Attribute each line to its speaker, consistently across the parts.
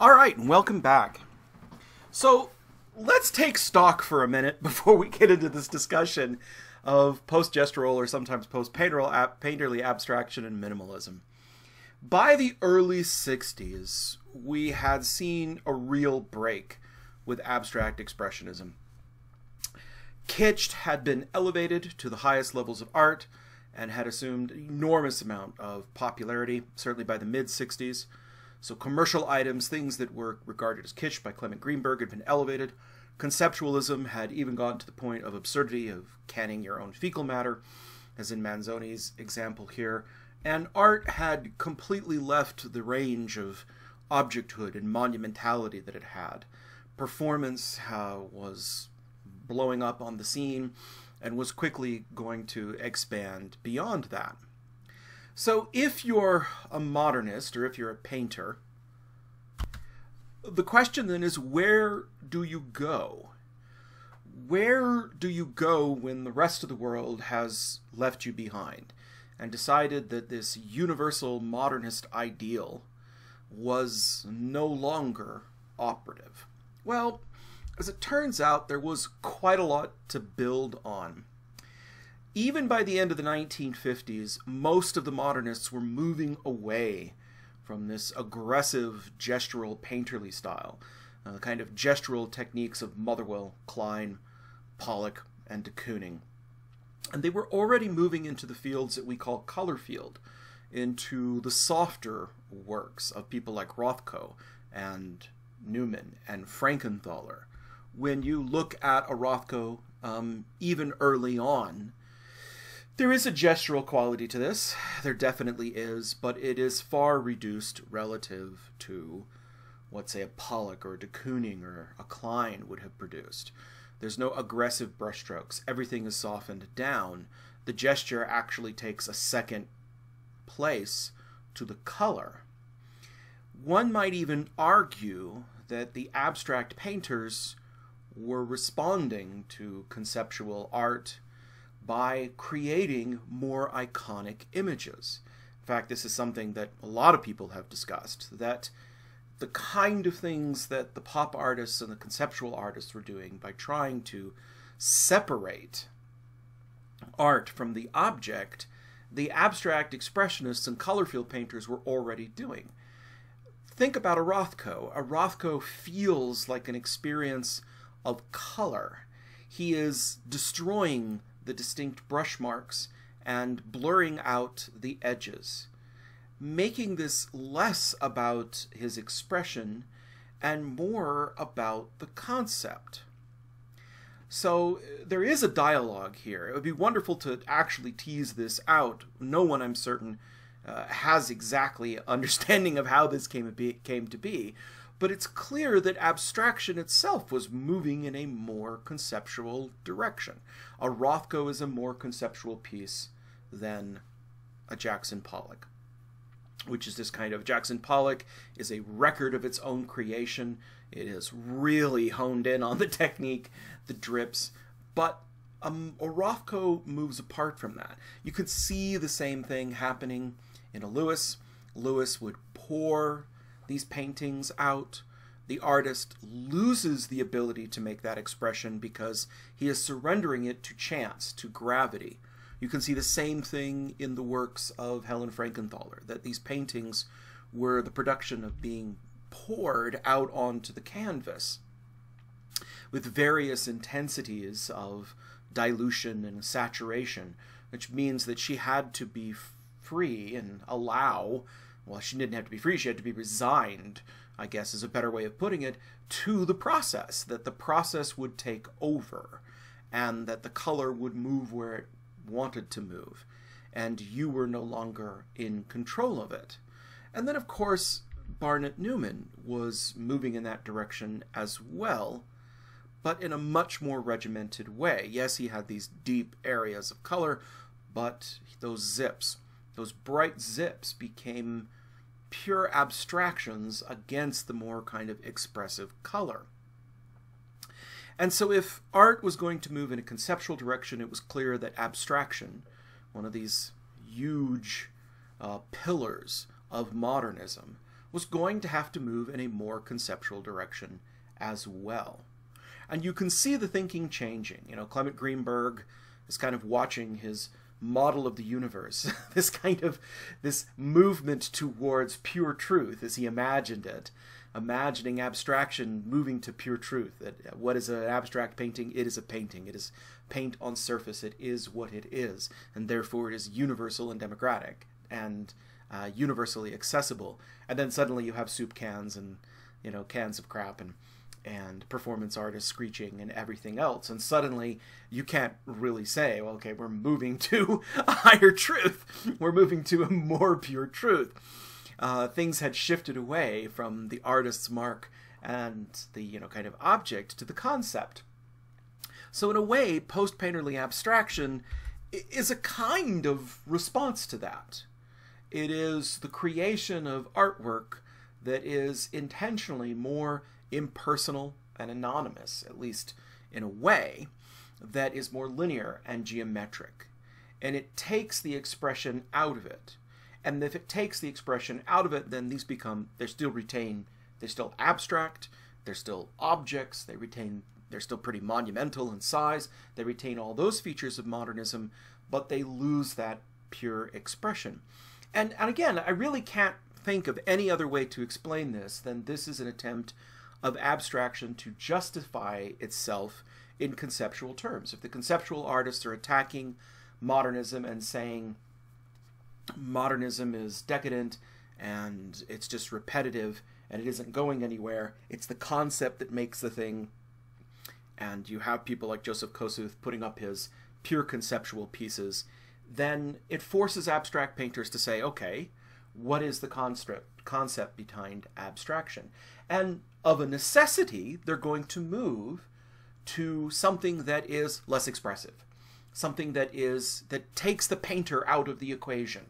Speaker 1: All right, and welcome back. So let's take stock for a minute before we get into this discussion of post-gestural or sometimes post-painterly abstraction and minimalism. By the early 60s, we had seen a real break with abstract expressionism. Kitsch had been elevated to the highest levels of art and had assumed enormous amount of popularity, certainly by the mid 60s. So commercial items, things that were regarded as kitsch by Clement Greenberg, had been elevated. Conceptualism had even gone to the point of absurdity of canning your own fecal matter, as in Manzoni's example here. And art had completely left the range of objecthood and monumentality that it had. Performance uh, was blowing up on the scene and was quickly going to expand beyond that. So if you're a modernist or if you're a painter, the question then is where do you go? Where do you go when the rest of the world has left you behind and decided that this universal modernist ideal was no longer operative? Well, as it turns out, there was quite a lot to build on. Even by the end of the 1950s, most of the modernists were moving away from this aggressive gestural painterly style, uh, the kind of gestural techniques of Motherwell, Kline, Pollock, and de Kooning. And they were already moving into the fields that we call color field, into the softer works of people like Rothko and Newman and Frankenthaler when you look at a Rothko um, even early on. There is a gestural quality to this, there definitely is, but it is far reduced relative to what, say, a Pollock or a de Kooning or a Kline would have produced. There's no aggressive brushstrokes. Everything is softened down. The gesture actually takes a second place to the color. One might even argue that the abstract painters were responding to conceptual art by creating more iconic images. In fact, this is something that a lot of people have discussed that the kind of things that the pop artists and the conceptual artists were doing by trying to separate art from the object, the abstract expressionists and color field painters were already doing. Think about a Rothko. A Rothko feels like an experience of color. He is destroying the distinct brush marks and blurring out the edges, making this less about his expression and more about the concept. So there is a dialogue here. It would be wonderful to actually tease this out. No one, I'm certain, uh, has exactly understanding of how this came came to be but it's clear that abstraction itself was moving in a more conceptual direction. A Rothko is a more conceptual piece than a Jackson Pollock, which is this kind of Jackson Pollock is a record of its own creation. It is really honed in on the technique, the drips, but um, a Rothko moves apart from that. You could see the same thing happening in a Louis. Louis would pour these paintings out, the artist loses the ability to make that expression because he is surrendering it to chance, to gravity. You can see the same thing in the works of Helen Frankenthaler, that these paintings were the production of being poured out onto the canvas with various intensities of dilution and saturation, which means that she had to be free and allow well, she didn't have to be free, she had to be resigned, I guess is a better way of putting it, to the process, that the process would take over, and that the color would move where it wanted to move, and you were no longer in control of it. And then, of course, Barnett Newman was moving in that direction as well, but in a much more regimented way. Yes, he had these deep areas of color, but those zips, those bright zips became pure abstractions against the more kind of expressive color. And so if art was going to move in a conceptual direction, it was clear that abstraction, one of these huge uh, pillars of modernism, was going to have to move in a more conceptual direction as well. And you can see the thinking changing. You know, Clement Greenberg is kind of watching his model of the universe, this kind of this movement towards pure truth as he imagined it, imagining abstraction moving to pure truth. That what is an abstract painting? It is a painting. It is paint on surface. It is what it is, and therefore it is universal and democratic and uh, universally accessible. And then suddenly you have soup cans and you know cans of crap and and performance artists screeching and everything else. And suddenly you can't really say, well, okay, we're moving to a higher truth. We're moving to a more pure truth. Uh, things had shifted away from the artist's mark and the, you know, kind of object to the concept. So in a way, post-painterly abstraction is a kind of response to that. It is the creation of artwork that is intentionally more impersonal and anonymous, at least in a way, that is more linear and geometric. And it takes the expression out of it. And if it takes the expression out of it, then these become, they still retain, they're still abstract, they're still objects, they retain, they're still pretty monumental in size, they retain all those features of modernism, but they lose that pure expression. And, and again, I really can't think of any other way to explain this than this is an attempt of abstraction to justify itself in conceptual terms. If the conceptual artists are attacking modernism and saying modernism is decadent and it's just repetitive and it isn't going anywhere, it's the concept that makes the thing. And you have people like Joseph Kosuth putting up his pure conceptual pieces, then it forces abstract painters to say, okay, what is the concept concept behind abstraction? And of a necessity, they're going to move to something that is less expressive, something that is that takes the painter out of the equation.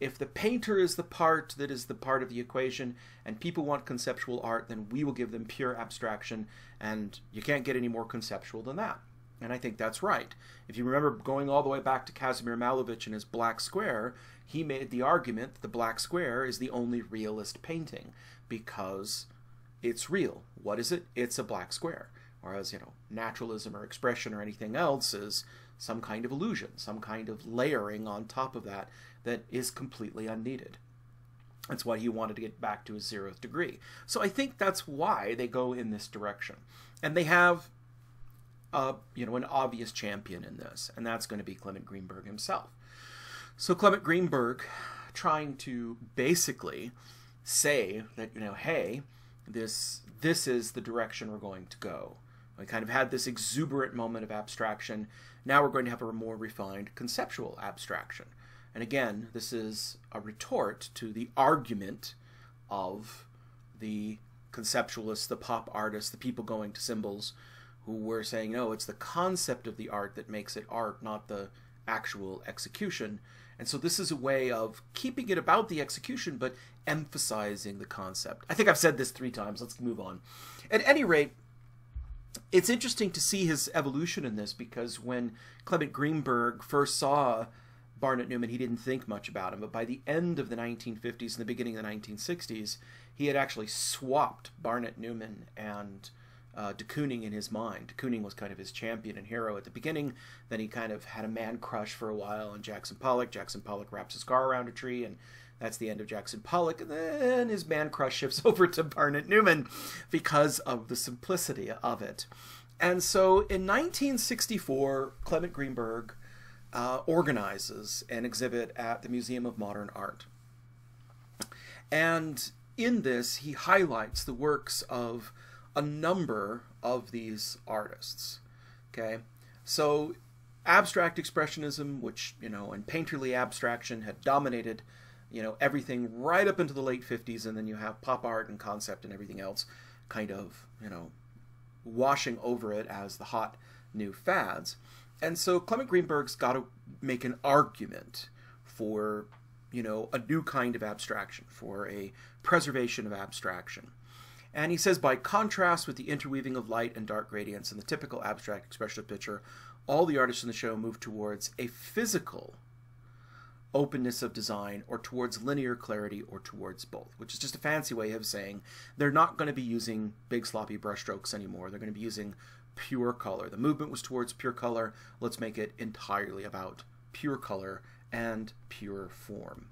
Speaker 1: If the painter is the part that is the part of the equation and people want conceptual art, then we will give them pure abstraction and you can't get any more conceptual than that. And I think that's right. If you remember going all the way back to Kazimir Malevich and his Black Square, he made the argument that the Black Square is the only realist painting because it's real. What is it? It's a black square. Whereas, you know, naturalism or expression or anything else is some kind of illusion, some kind of layering on top of that that is completely unneeded. That's why he wanted to get back to his zeroth degree. So I think that's why they go in this direction. And they have a, you know, an obvious champion in this, and that's going to be Clement Greenberg himself. So Clement Greenberg trying to basically say that, you know, hey, this this is the direction we're going to go. We kind of had this exuberant moment of abstraction. Now we're going to have a more refined conceptual abstraction. And again, this is a retort to the argument of the conceptualists, the pop artists, the people going to symbols who were saying, no, it's the concept of the art that makes it art, not the actual execution. And so this is a way of keeping it about the execution, but emphasizing the concept. I think I've said this three times. Let's move on. At any rate, it's interesting to see his evolution in this because when Clement Greenberg first saw Barnett Newman, he didn't think much about him. But by the end of the 1950s and the beginning of the 1960s, he had actually swapped Barnett Newman and uh, de Kooning in his mind. De Kooning was kind of his champion and hero at the beginning. Then he kind of had a man crush for a while on Jackson Pollock. Jackson Pollock wraps his car around a tree, and that's the end of Jackson Pollock. And then his man crush shifts over to Barnett Newman because of the simplicity of it. And so in 1964, Clement Greenberg uh, organizes an exhibit at the Museum of Modern Art. And in this, he highlights the works of a number of these artists. Okay, so abstract expressionism, which you know, and painterly abstraction had dominated, you know, everything right up into the late '50s, and then you have pop art and concept and everything else, kind of you know, washing over it as the hot new fads. And so Clement Greenberg's got to make an argument for, you know, a new kind of abstraction, for a preservation of abstraction. And he says, by contrast with the interweaving of light and dark gradients in the typical abstract expressionist picture, all the artists in the show move towards a physical openness of design or towards linear clarity or towards both, which is just a fancy way of saying they're not going to be using big sloppy brushstrokes anymore. They're going to be using pure color. The movement was towards pure color. Let's make it entirely about pure color and pure form.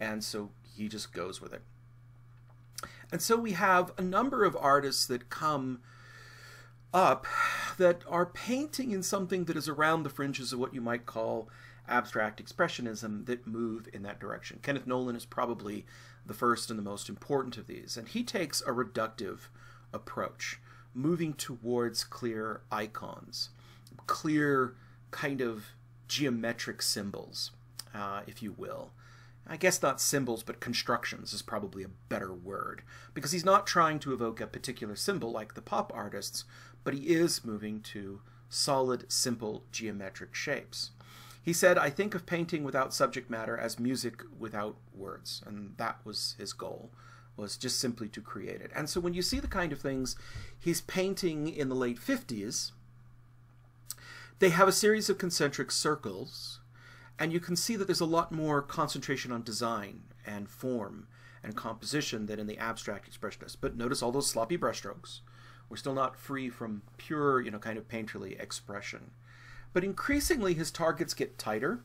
Speaker 1: And so he just goes with it. And so we have a number of artists that come up that are painting in something that is around the fringes of what you might call abstract expressionism that move in that direction. Kenneth Noland is probably the first and the most important of these, and he takes a reductive approach, moving towards clear icons, clear kind of geometric symbols, uh, if you will. I guess not symbols, but constructions is probably a better word, because he's not trying to evoke a particular symbol like the pop artists, but he is moving to solid, simple geometric shapes. He said, I think of painting without subject matter as music without words. And that was his goal, was just simply to create it. And so when you see the kind of things he's painting in the late 50s, they have a series of concentric circles, and you can see that there's a lot more concentration on design and form and composition than in the abstract expressionist. But notice all those sloppy brushstrokes. We're still not free from pure, you know, kind of painterly expression. But increasingly, his targets get tighter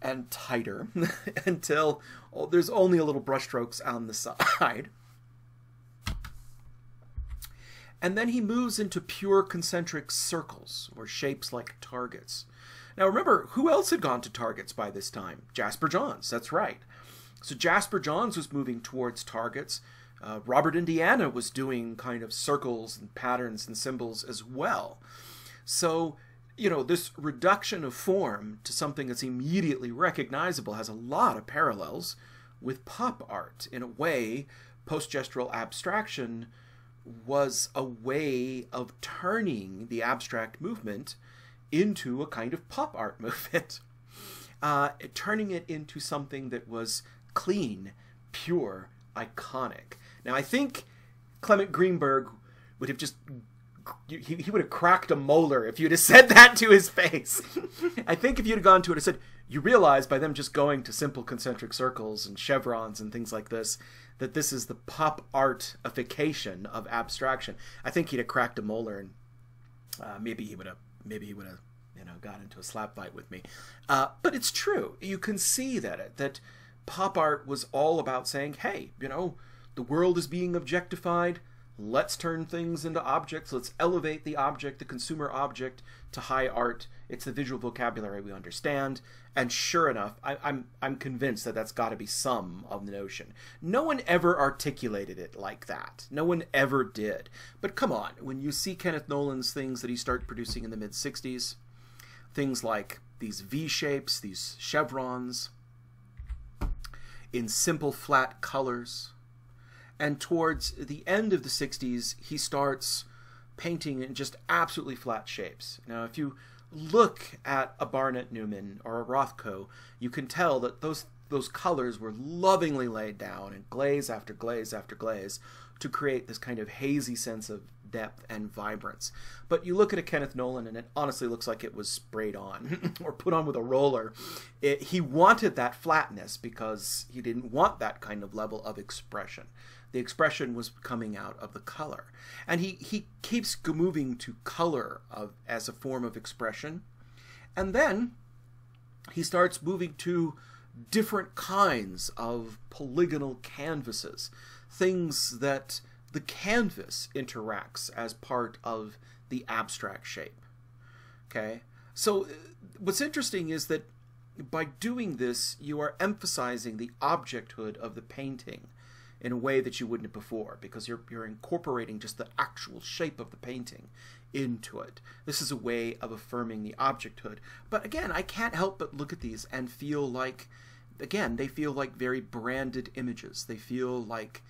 Speaker 1: and tighter until oh, there's only a little brushstrokes on the side. And then he moves into pure concentric circles, or shapes like targets. Now remember, who else had gone to targets by this time? Jasper Johns, that's right. So Jasper Johns was moving towards targets. Uh, Robert Indiana was doing kind of circles and patterns and symbols as well. So you know, this reduction of form to something that's immediately recognizable has a lot of parallels with pop art. In a way, post-gestural abstraction was a way of turning the abstract movement into a kind of pop art movement, uh, turning it into something that was clean, pure, iconic. Now, I think Clement Greenberg would have just he, he would have cracked a molar if you'd have said that to his face. I think if you'd have gone to it and said, you realize by them just going to simple concentric circles and chevrons and things like this, that this is the pop artification of abstraction. I think he'd have cracked a molar and uh, maybe he would have, maybe he would have, you know, got into a slap fight with me. Uh, but it's true. You can see that that pop art was all about saying, hey, you know, the world is being objectified let's turn things into objects let's elevate the object the consumer object to high art it's the visual vocabulary we understand. And sure enough I, am I'm, I'm convinced that that's got to be some of the notion. No one ever articulated it like that. No one ever did. But come on when you see kenneth noland's things that he started producing in the mid 60s things like these v shapes these chevrons in simple flat colors and towards the end of the 60s, he starts painting in just absolutely flat shapes. Now, if you look at a Barnett Newman or a Rothko, you can tell that those those colors were lovingly laid down in glaze after glaze after glaze to create this kind of hazy sense of depth and vibrance. But you look at a Kenneth Noland and it honestly looks like it was sprayed on or put on with a roller. It, he wanted that flatness because he didn't want that kind of level of expression the expression was coming out of the color. And he, he keeps moving to color of, as a form of expression. And then he starts moving to different kinds of polygonal canvases, things that the canvas interacts as part of the abstract shape. Okay? So uh, what's interesting is that by doing this, you are emphasizing the objecthood of the painting in a way that you wouldn't before because you're, you're incorporating just the actual shape of the painting into it. This is a way of affirming the objecthood. But again, I can't help but look at these and feel like, again, they feel like very branded images. They feel like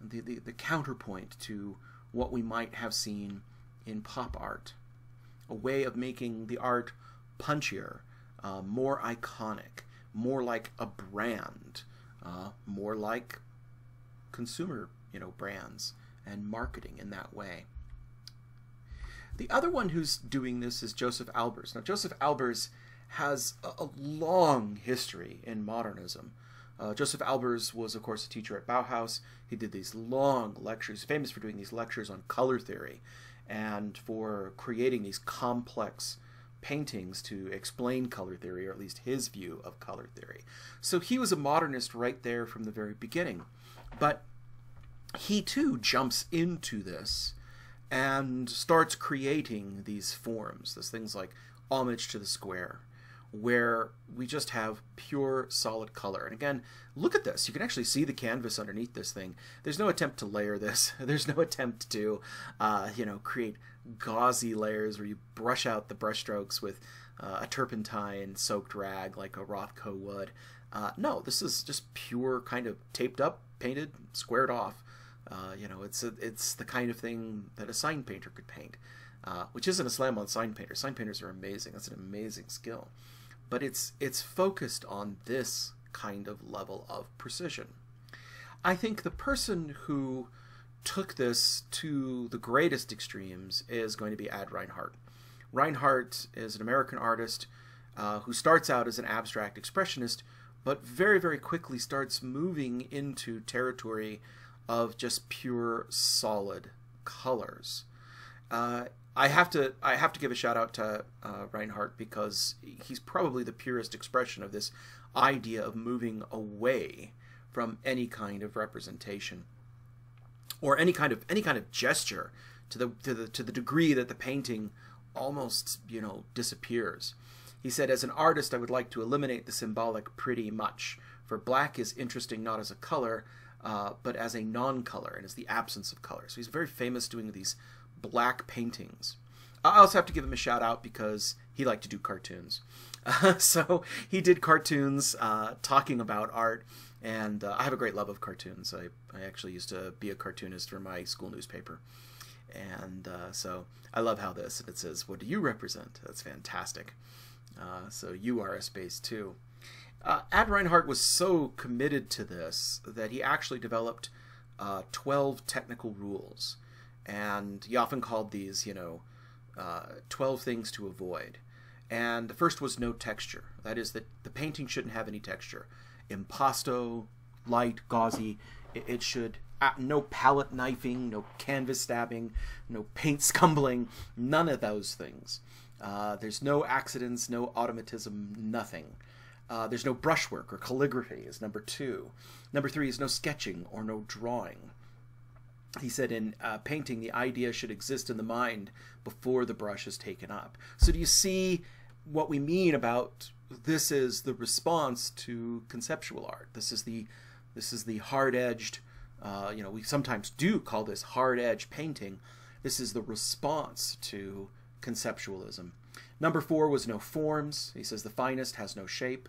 Speaker 1: the, the, the counterpoint to what we might have seen in pop art. A way of making the art punchier, uh, more iconic, more like a brand, uh, more like consumer, you know, brands and marketing in that way. The other one who's doing this is Josef Albers. Now, Josef Albers has a, long history in modernism. Uh, Josef Albers was, of course, a teacher at Bauhaus. He did these long lectures, famous for doing these lectures on color theory and for creating these complex paintings to explain color theory, or at least his view of color theory. So he was a modernist right there from the very beginning. But he too jumps into this and starts creating these forms, these things like homage to the square, where we just have pure solid color. And again, look at this. You can actually see the canvas underneath this thing. There's no attempt to layer this. There's no attempt to, uh, you know, create gauzy layers where you brush out the brushstrokes with uh, a turpentine soaked rag like a Rothko would. Uh, no, this is just pure kind of taped up, painted, squared off. Uh, you know, it's a, it's the kind of thing that a sign painter could paint, uh, which isn't a slam on sign painters. Sign painters are amazing. That's an amazing skill but it's it's focused on this kind of level of precision. I think the person who took this to the greatest extremes is going to be Ad Reinhardt. Reinhardt is an American artist uh, who starts out as an abstract expressionist, but very, very quickly starts moving into territory of just pure solid colors. Uh, I have to I have to give a shout out to uh, Reinhardt because he's probably the purest expression of this idea of moving away from any kind of representation or any kind of any kind of gesture to the to the to the degree that the painting almost you know disappears. He said, as an artist, I would like to eliminate the symbolic pretty much, for black is interesting not as a color, uh, but as a non-color and as the absence of color. So he's very famous doing these black paintings. I also have to give him a shout out because he liked to do cartoons. Uh, so he did cartoons uh, talking about art, and uh, I have a great love of cartoons. I, I actually used to be a cartoonist for my school newspaper. And uh, so I love how this, and it says, What do you represent? That's fantastic. Uh, so you are a space too. Uh, Ad Reinhardt was so committed to this that he actually developed 12 technical rules and he often called these, you know, uh, 12 things to avoid. And the first was no texture. That is, that the painting shouldn't have any texture. Impasto, light, gauzy. It, it should uh, no palette knifing, no canvas stabbing, no paint scumbling, none of those things. Uh, there's no accidents, no automatism, nothing. Uh, there's no brushwork or calligraphy is number two. Number three is no sketching or no drawing he said in uh, painting the idea should exist in the mind before the brush is taken up so do you see what we mean about this is the response to conceptual art this is the this is the hard-edged uh, you know we sometimes do call this hard-edged painting this is the response to conceptualism. Number four was no forms. He says the finest has no shape.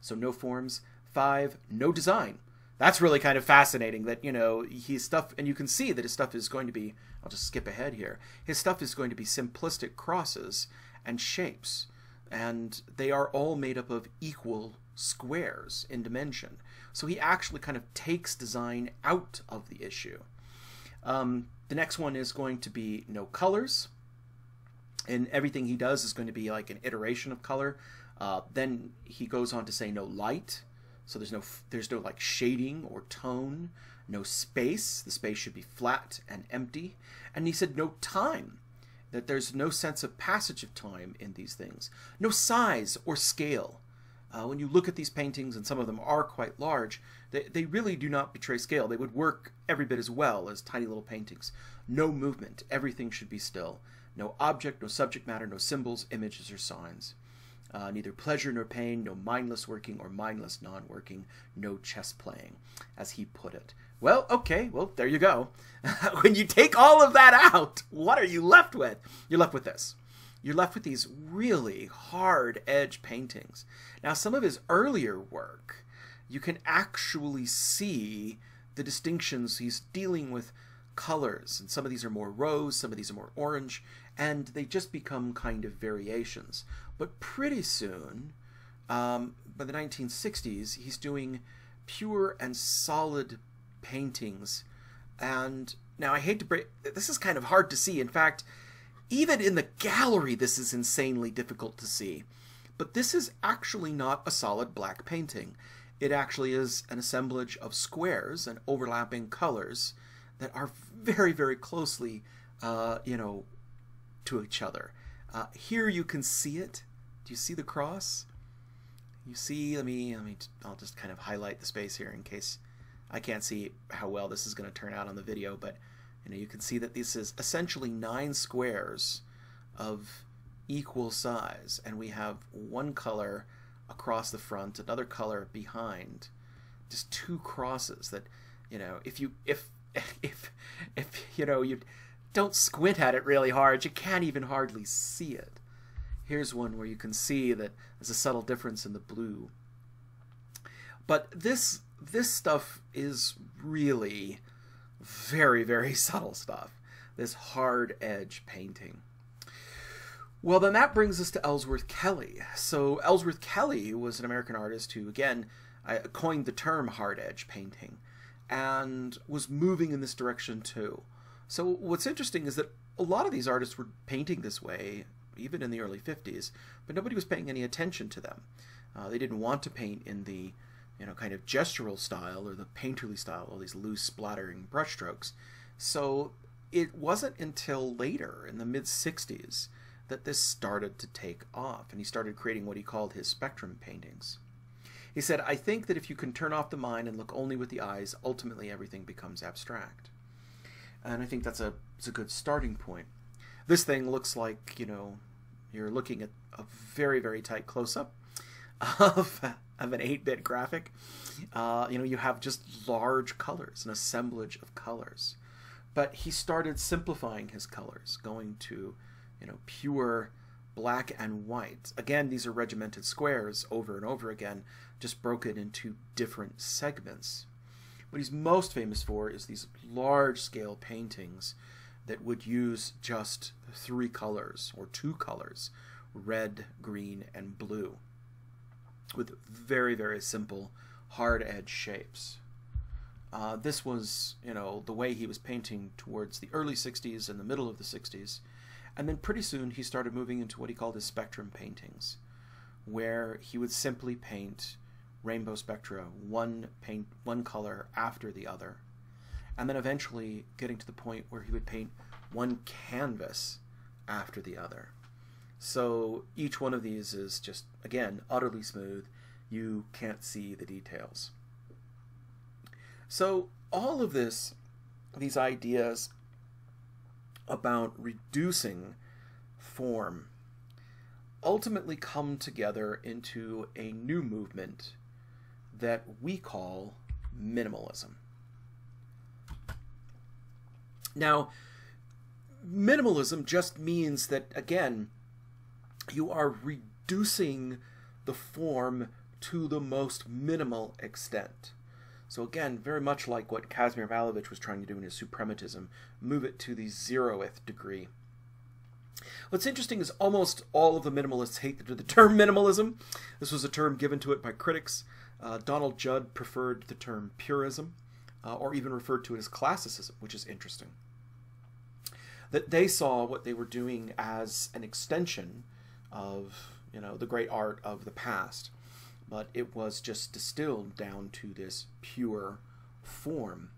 Speaker 1: So no forms. Five no design. That's really kind of fascinating that you know his stuff and you can see that his stuff is going to be i'll just skip ahead here his stuff is going to be simplistic crosses and shapes. And they are all made up of equal squares in dimension. So he actually kind of takes design out of the issue. Um, the next one is going to be no colors and everything he does is going to be like an iteration of color uh, then he goes on to say no light so there's no there's no like shading or tone, no space. The space should be flat and empty. And he said no time, that there's no sense of passage of time in these things. No size or scale. Uh, when you look at these paintings, and some of them are quite large, they, they really do not betray scale. They would work every bit as well as tiny little paintings. No movement. Everything should be still. No object, no subject matter, no symbols, images, or signs. Uh, neither pleasure nor pain, no mindless working or mindless non working, no chess playing, as he put it. Well, okay, well, there you go. when you take all of that out, what are you left with? You're left with this. You're left with these really hard edge paintings. Now, some of his earlier work, you can actually see the distinctions. He's dealing with colors, and some of these are more rose, some of these are more orange, and they just become kind of variations. But pretty soon, um, by the 1960s, he's doing pure and solid paintings. And now I hate to break, this is kind of hard to see. In fact, even in the gallery, this is insanely difficult to see. But this is actually not a solid black painting. It actually is an assemblage of squares and overlapping colors that are very, very closely, uh, you know, to each other. Uh, here you can see it. Do you see the cross? You see, let me, let me, I'll just kind of highlight the space here in case I can't see how well this is going to turn out on the video, but you know, you can see that this is essentially nine squares of equal size, and we have one color across the front, another color behind, just two crosses that, you know, if you, if, if, if, you know, you don't squint at it really hard, you can't even hardly see it. Here's one where you can see that there's a subtle difference in the blue. But this this stuff is really very, very subtle stuff. This hard edge painting. Well, then that brings us to Ellsworth Kelly. So Ellsworth Kelly was an American artist who, again, coined the term hard edge painting and was moving in this direction too. So what's interesting is that a lot of these artists were painting this way, even in the early 50s, but nobody was paying any attention to them. Uh, they didn't want to paint in the you know, kind of gestural style or the painterly style, all these loose splattering brushstrokes. So it wasn't until later in the mid 60s that this started to take off, and he started creating what he called his spectrum paintings. He said, I think that if you can turn off the mind and look only with the eyes, ultimately everything becomes abstract. And I think that's a, it's a good starting point. This thing looks like, you know, you're looking at a very, very tight close up of, of an 8-bit graphic. Uh, you know, you have just large colors, an assemblage of colors. But he started simplifying his colors, going to, you know, pure black and white. Again, these are regimented squares over and over again, just broken into different segments. What he's most famous for is these large-scale paintings that would use just three colors, or two colors, red, green, and blue with very, very simple hard edge shapes. Uh, this was, you know, the way he was painting towards the early 60s and the middle of the 60s. And then pretty soon he started moving into what he called his spectrum paintings, where he would simply paint rainbow spectra, one paint, one color after the other. And then eventually getting to the point where he would paint one canvas after the other. So each one of these is just, again, utterly smooth. You can't see the details. So all of this, these ideas about reducing form ultimately come together into a new movement that we call minimalism. Now, minimalism just means that, again, you are reducing the form to the most minimal extent. So again, very much like what Kazimir Malevich was trying to do in his suprematism, move it to the zeroth degree. What's interesting is almost all of the minimalists hate the term minimalism. This was a term given to it by critics. Uh, Donald Judd preferred the term purism, uh, or even referred to it as classicism, which is interesting. That they saw what they were doing as an extension of you know the great art of the past, but it was just distilled down to this pure form.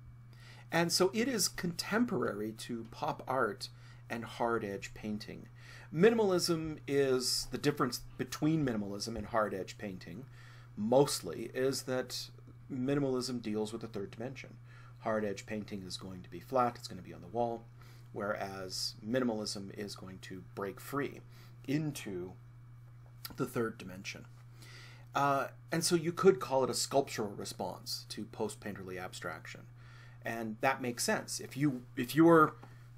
Speaker 1: And so it is contemporary to pop art and hard edge painting. Minimalism is the difference between minimalism and hard edge painting, mostly, is that minimalism deals with the third dimension. Hard edge painting is going to be flat, it's going to be on the wall, whereas minimalism is going to break free into the third dimension. Uh, and so you could call it a sculptural response to post-painterly abstraction. And that makes sense. If you if you're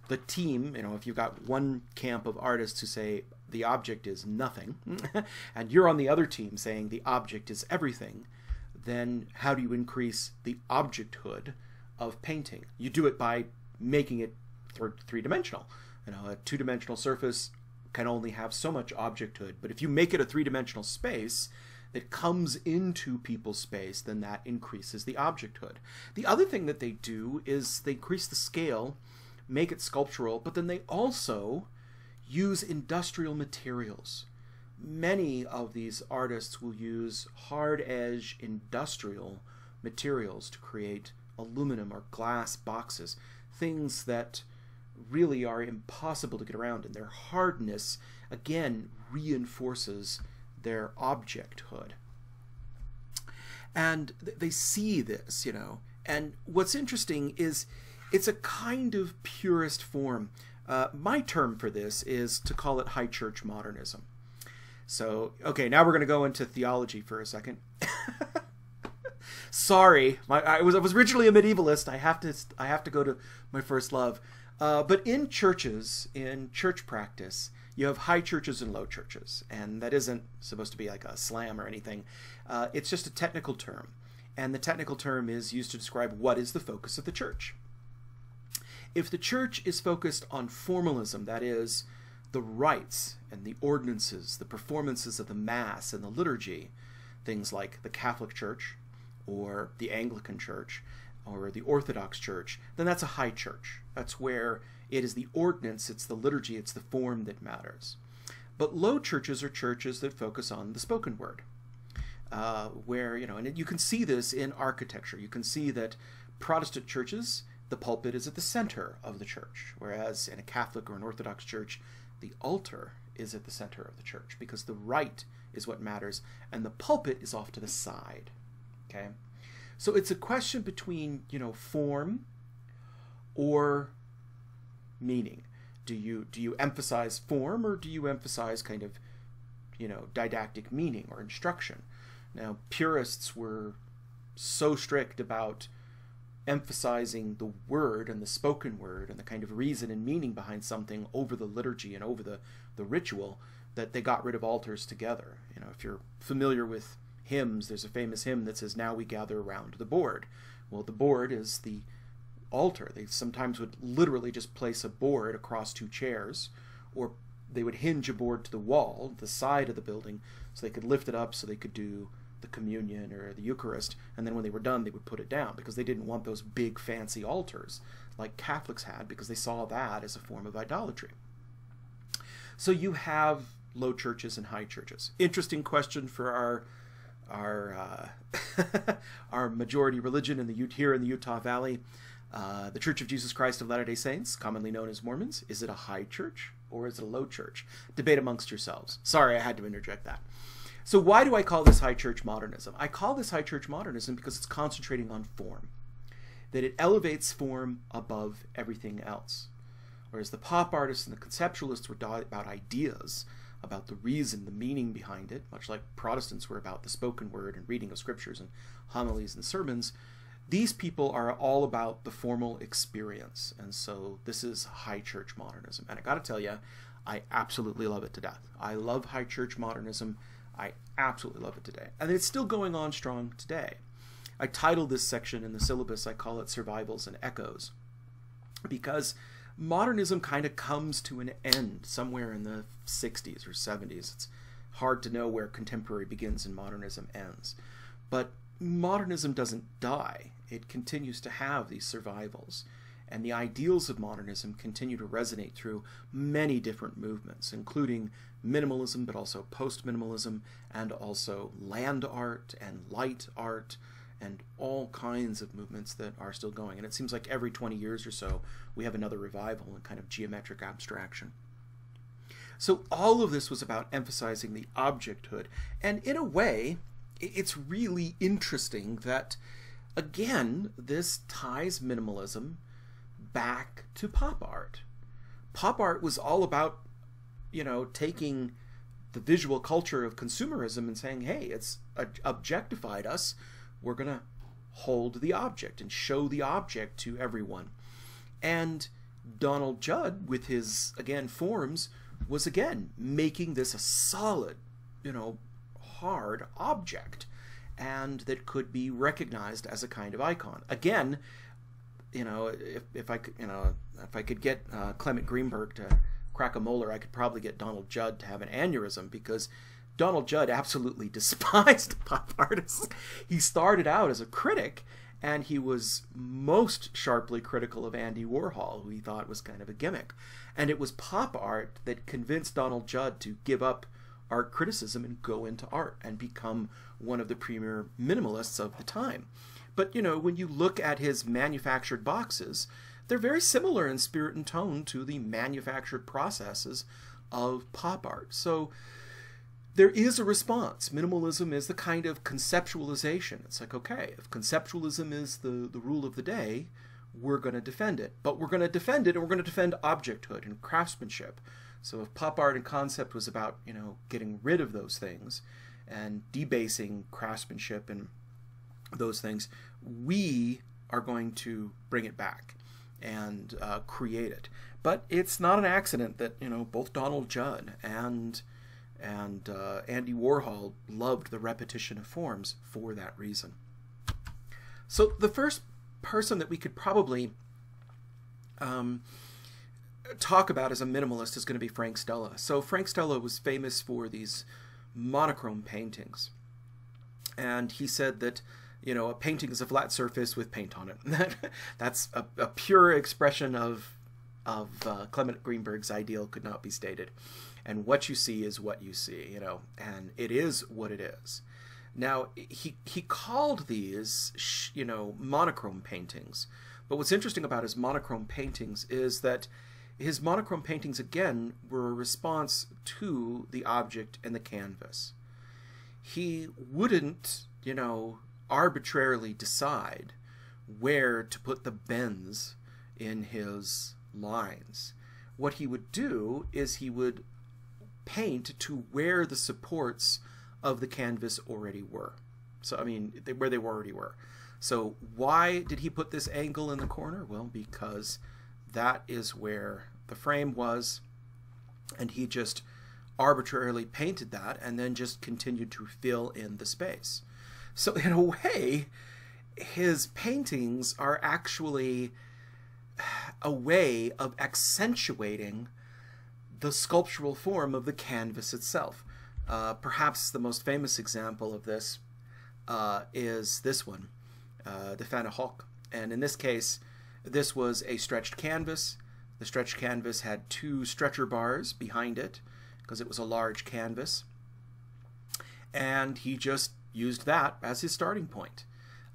Speaker 1: the team, you know, if you've got one camp of artists who say the object is nothing, and you're on the other team saying the object is everything, then how do you increase the objecthood of painting? You do it by making it th- three dimensional. You know, a two dimensional surface can only have so much objecthood. But if you make it a three-dimensional space that comes into people's space, then that increases the objecthood. The other thing that they do is they increase the scale, make it sculptural, but then they also use industrial materials, many of these artists will use hard edge industrial materials to create aluminum or glass boxes, things that really are impossible to get around, and their hardness again reinforces their objecthood. And they see this, you know. And what's interesting is it's a kind of purist form. Uh, my term for this is to call it high church modernism. So, okay, now we're going to go into theology for a second. Sorry, my, I was I was originally a medievalist. I have to I have to go to my first love. Uh, but in churches, in church practice, you have high churches and low churches, and that isn't supposed to be like a slam or anything. Uh, it's just a technical term, and the technical term is used to describe what is the focus of the church. If the church is focused on formalism, that is, the rites and the ordinances, the performances of the Mass and the liturgy, things like the Catholic Church or the Anglican Church or the Orthodox Church, then that's a high church. That's where it is the ordinance, it's the liturgy, it's the form that matters. But low churches are churches that focus on the spoken word, uh, where, you know, and you can see this in architecture. You can see that Protestant churches, the pulpit is at the center of the church, whereas in a Catholic or an Orthodox church, the altar is at the center of the church because the rite is what matters and the pulpit is off to the side. Okay? So it's a question between, you know, form or meaning. Do you do you emphasize form or do you emphasize kind of, you know, didactic meaning or instruction? Now, purists were so strict about emphasizing the word and the spoken word and the kind of reason and meaning behind something over the liturgy and over the, the ritual that they got rid of altars together. You know, if you're familiar with hymns, there's a famous hymn that says, Now we gather around the board. Well, the board is the altar. They sometimes would literally just place a board across two chairs, or they would hinge a board to the wall, the side of the building, so they could lift it up so they could do the communion or the Eucharist, and then when they were done, they would put it down because they didn't want those big fancy altars like Catholics had because they saw that as a form of idolatry. So you have low churches and high churches. Interesting question for our our uh, our majority religion in the here in the Utah Valley. Uh, the Church of Jesus Christ of Latter day Saints, commonly known as Mormons, is it a high church or is it a low church? Debate amongst yourselves. Sorry, I had to interject that. So, why do I call this high church modernism? I call this high church modernism because it's concentrating on form, that it elevates form above everything else. Whereas the pop artists and the conceptualists were about ideas, about the reason, the meaning behind it, much like Protestants were about the spoken word and reading of scriptures and homilies and sermons. These people are all about the formal experience, and so this is high church modernism. And I got to tell you, I absolutely love it to death. I love high church modernism. I absolutely love it today, and it's still going on strong today. I titled this section in the syllabus, I call it Survivals and Echoes, because modernism kind of comes to an end somewhere in the 60s or 70s. It's hard to know where contemporary begins and modernism ends. But modernism doesn't die, it continues to have these survivals. And the ideals of modernism continue to resonate through many different movements, including minimalism, but also post minimalism, and also land art and light art, and all kinds of movements that are still going. And it seems like every 20 years or so, we have another revival in kind of geometric abstraction. So all of this was about emphasizing the objecthood. And in a way, it's really interesting that, again, this ties minimalism back to pop art. Pop art was all about, you know, taking the visual culture of consumerism and saying, hey, it's objectified us. We're going to hold the object and show the object to everyone. And Donald Judd, with his, again, forms, was again making this a solid, you know, hard object and that could be recognized as a kind of icon. Again, you know, if, if I could, you know, if I could get uh, Clement Greenberg to crack a molar, I could probably get Donald Judd to have an aneurysm because Donald Judd absolutely despised pop artists. He started out as a critic and he was most sharply critical of Andy Warhol, who he thought was kind of a gimmick. And it was pop art that convinced Donald Judd to give up art criticism and go into art and become one of the premier minimalists of the time. But, you know, when you look at his manufactured boxes, they're very similar in spirit and tone to the manufactured processes of pop art. So there is a response. Minimalism is the kind of conceptualization. It's like, okay, if conceptualism is the, the rule of the day, we're going to defend it. But we're going to defend it and we're going to defend objecthood and craftsmanship. So if pop art and concept was about, you know, getting rid of those things and debasing craftsmanship and those things, we are going to bring it back and uh, create it. But it's not an accident that you know both Donald Judd and and uh, Andy Warhol loved the repetition of forms for that reason. So the first person that we could probably um, talk about as a minimalist is going to be Frank Stella. So Frank Stella was famous for these monochrome paintings, and he said that you know, a painting is a flat surface with paint on it. That's a, a, pure expression of of uh, Clement Greenberg's ideal could not be stated. And what you see is what you see, you know, and it is what it is. Now he he called these, you know, monochrome paintings. But what's interesting about his monochrome paintings is that his monochrome paintings again were a response to the object and the canvas. He wouldn't, you know, arbitrarily decide where to put the bends in his lines. What he would do is he would paint to where the supports of the canvas already were. So, I mean, they, where they already were. So, why did he put this angle in the corner? Well, because that is where the frame was, and he just arbitrarily painted that and then just continued to fill in the space. So, in a way, his paintings are actually a way of accentuating the sculptural form of the canvas itself. Uh, perhaps the most famous example of this uh, is this one, uh, the Fahne Hoch. And in this case, this was a stretched canvas. The stretched canvas had two stretcher bars behind it because it was a large canvas. And he just used that as his starting point.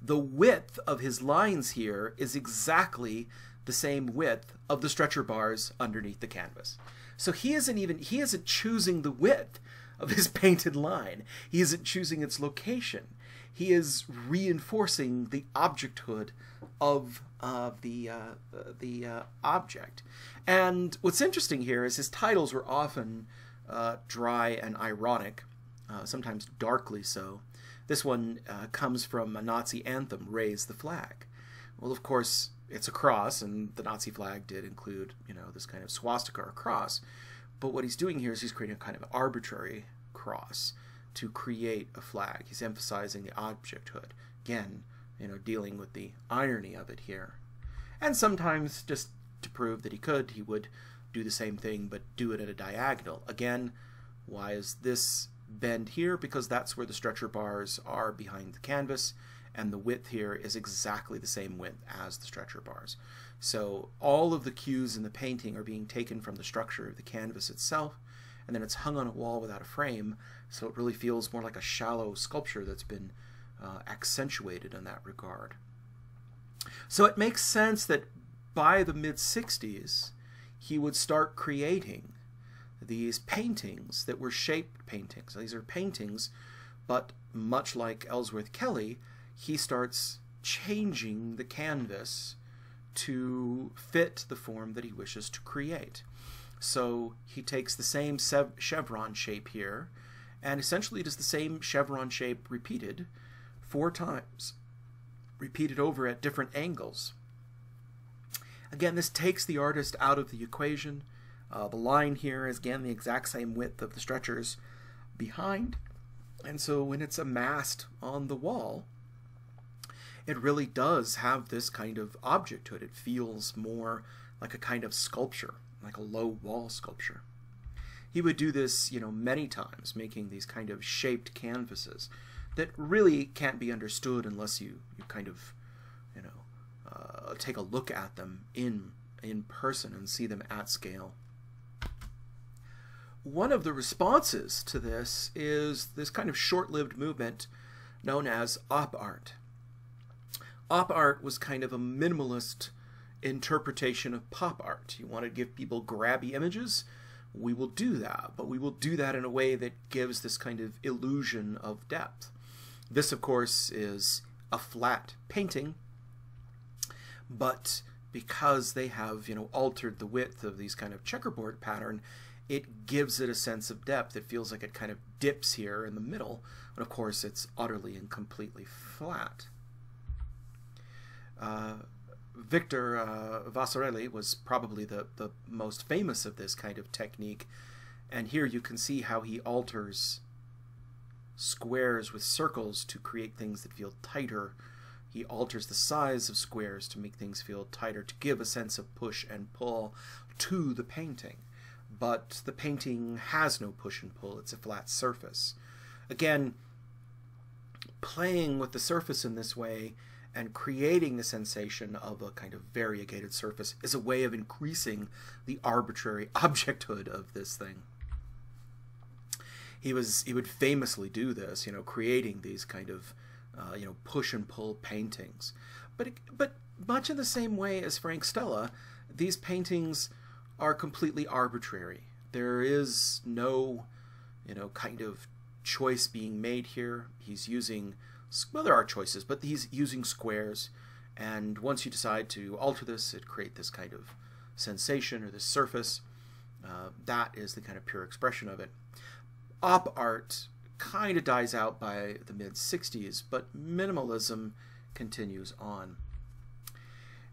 Speaker 1: The width of his lines here is exactly the same width of the stretcher bars underneath the canvas. So he isn't even he isn't choosing the width of his painted line. He isn't choosing its location. He is reinforcing the objecthood of uh, the uh, the uh, object. And what's interesting here is his titles were often uh, dry and ironic, uh, sometimes darkly so. This one comes from a Nazi anthem, Raise the Flag. Well, of course, it's a cross, and the Nazi flag did include, you know, this kind of swastika or cross. But what he's doing here is he's creating a kind of arbitrary cross to create a flag. He's emphasizing the objecthood. Again, you know, dealing with the irony of it here. And sometimes, just to prove that he could, he would do the same thing, but do it at a diagonal. Again, why is this bend here because that's where the stretcher bars are behind the canvas and the width here is exactly the same width as the stretcher bars. So all of the cues in the painting are being taken from the structure of the canvas itself and then it's hung on a wall without a frame so it really feels more like a shallow sculpture that's been uh, accentuated in that regard. So it makes sense that by the mid 60s he would start creating these paintings that were shaped paintings. These are paintings, but much like Ellsworth Kelly, he starts changing the canvas to fit the form that he wishes to create. So he takes the same chevron shape here and essentially does the same chevron shape repeated four times, repeated over at different angles. Again, this takes the artist out of the equation uh, the line here is again the exact same width of the stretchers behind. And so when it's amassed on the wall, it really does have this kind of object to it. It feels more like a kind of sculpture, like a low wall sculpture. He would do this, you know, many times, making these kind of shaped canvases that really can't be understood unless you, you kind of, you know, uh, take a look at them in in person and see them at scale. one of the responses to this is this kind of short-lived movement known as op art. Op art was kind of a minimalist interpretation of pop art. You want to give people grabby images? We will do that, but we will do that in a way that gives this kind of illusion of depth. This, of course, is a flat painting, but because they have, you know, altered the width of these kind of checkerboard pattern, it gives it a sense of depth. It feels like it kind of dips here in the middle, and of course it's utterly and completely flat. Uh, Victor uh, Vasarely was probably the, the most famous of this kind of technique, and here you can see how he alters squares with circles to create things that feel tighter. He alters the size of squares to make things feel tighter, to give a sense of push and pull to the painting. But the painting has no push and pull, it's a flat surface. Again, playing with the surface in this way and creating the sensation of a kind of variegated surface is a way of increasing the arbitrary objecthood of this thing. He was he would famously do this, you know, creating these kind of uh, you know push and pull paintings, but but much in the same way as Frank Stella, these paintings are completely arbitrary. There is no you know kind of choice being made here. He's using well, there are choices, but he's using squares, and once you decide to alter this, it create this kind of sensation or this surface. Uh, that is the kind of pure expression of it. Op art kind of dies out by the mid 60s, but minimalism continues on.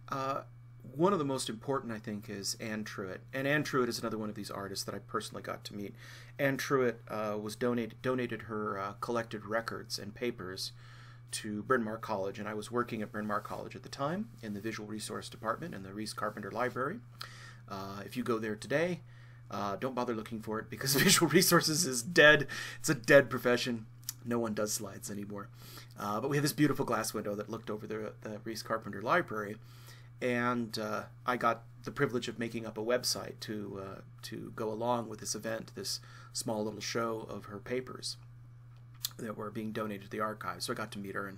Speaker 1: Uh, one of the most important, I think, is Anne Truitt. And Anne Truitt is another one of these artists that I personally got to meet. Anne Truitt uh, was donated donated her uh, collected records and papers to Bryn Mawr College, and I was working at Bryn Mawr College at the time in the Visual Resource Department in the Rhys Carpenter Library. Uh, if you go there today, uh, don't bother looking for it because visual resources is dead. It's a dead profession. No one does slides anymore. Uh, but we have this beautiful glass window that looked over the, the Rhys Carpenter Library, and uh, I got the privilege of making up a website to uh, to go along with this event, this small little show of her papers that were being donated to the archives. So I got to meet her, and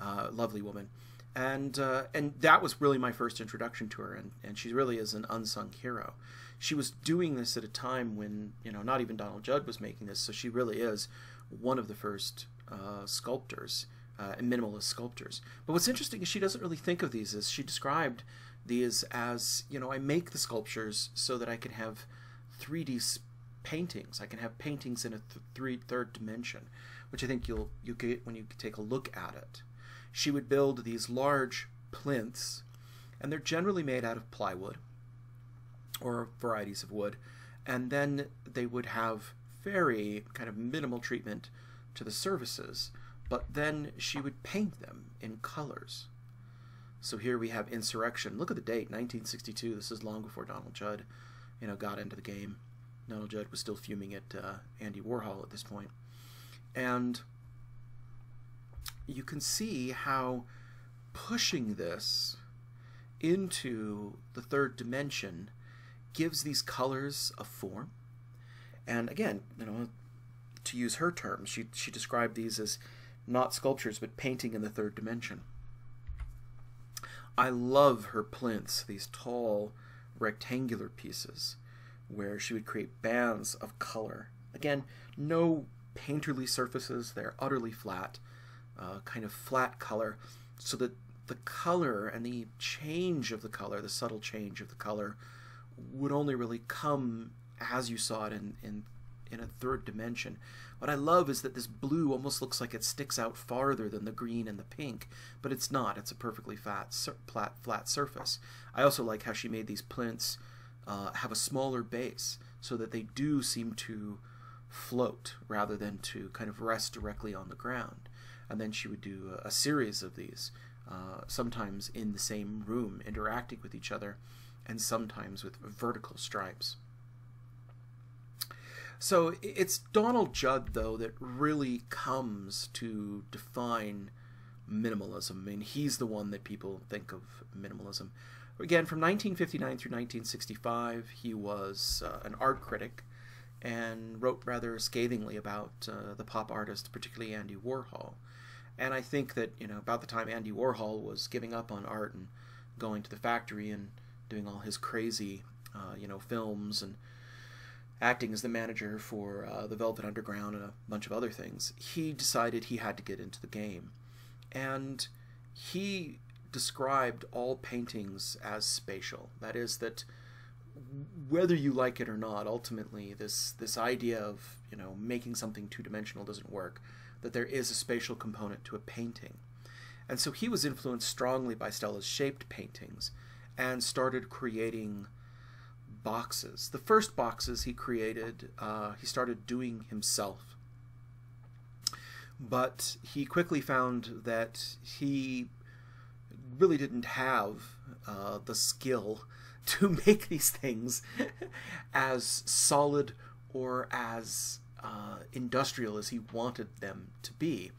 Speaker 1: uh, lovely woman, and uh, and that was really my first introduction to her, and and she really is an unsung hero. She was doing this at a time when you know not even Donald Judd was making this, so she really is one of the first uh, sculptors uh, and minimalist sculptors. But what's interesting is she doesn't really think of these as she described these as you know I make the sculptures so that I can have 3D paintings. I can have paintings in a th- three third dimension, which I think you'll you get when you take a look at it. She would build these large plinths, and they're generally made out of plywood or varieties of wood, and then they would have very kind of minimal treatment to the surfaces but then she would paint them in colors. So here we have Insurrection. Look at the date, 1962. This is long before Donald Judd, you know, got into the game. Donald Judd was still fuming at uh, Andy Warhol at this point. And you can see how pushing this into the third dimension gives these colors a form. And again, you know, to use her terms, she, she described these as not sculptures, but painting in the third dimension. I love her plinths, these tall rectangular pieces, where she would create bands of color. Again, no painterly surfaces, they're utterly flat, uh, kind of flat color, so that the color and the change of the color, the subtle change of the color, would only really come as you saw it in, in in a third dimension. What I love is that this blue almost looks like it sticks out farther than the green and the pink, but it's not. It's a perfectly flat, flat, flat surface. I also like how she made these plinths uh, have a smaller base so that they do seem to float rather than to kind of rest directly on the ground. And then she would do a, series of these, uh, sometimes in the same room, interacting with each other, and sometimes with vertical stripes. So it's Donald Judd, though, that really comes to define minimalism. I mean, he's the one that people think of minimalism. Again, from 1959 through 1965, he was uh, an art critic and wrote rather scathingly about uh, the pop artist, particularly Andy Warhol. And I think that you know about the time Andy Warhol was giving up on art and going to the factory and doing all his crazy, uh, you know, films and acting as the manager for uh, the Velvet Underground and a bunch of other things, he decided he had to get into the game. And he described all paintings as spatial. That is, that whether you like it or not, ultimately, this, this idea of you know making something two dimensional doesn't work. That there is a spatial component to a painting. And so he was influenced strongly by Stella's shaped paintings and started creating boxes. The first boxes he created, uh, he started doing himself. But he quickly found that he really didn't have uh, the skill to make these things as solid or as uh, industrial as he wanted them to be.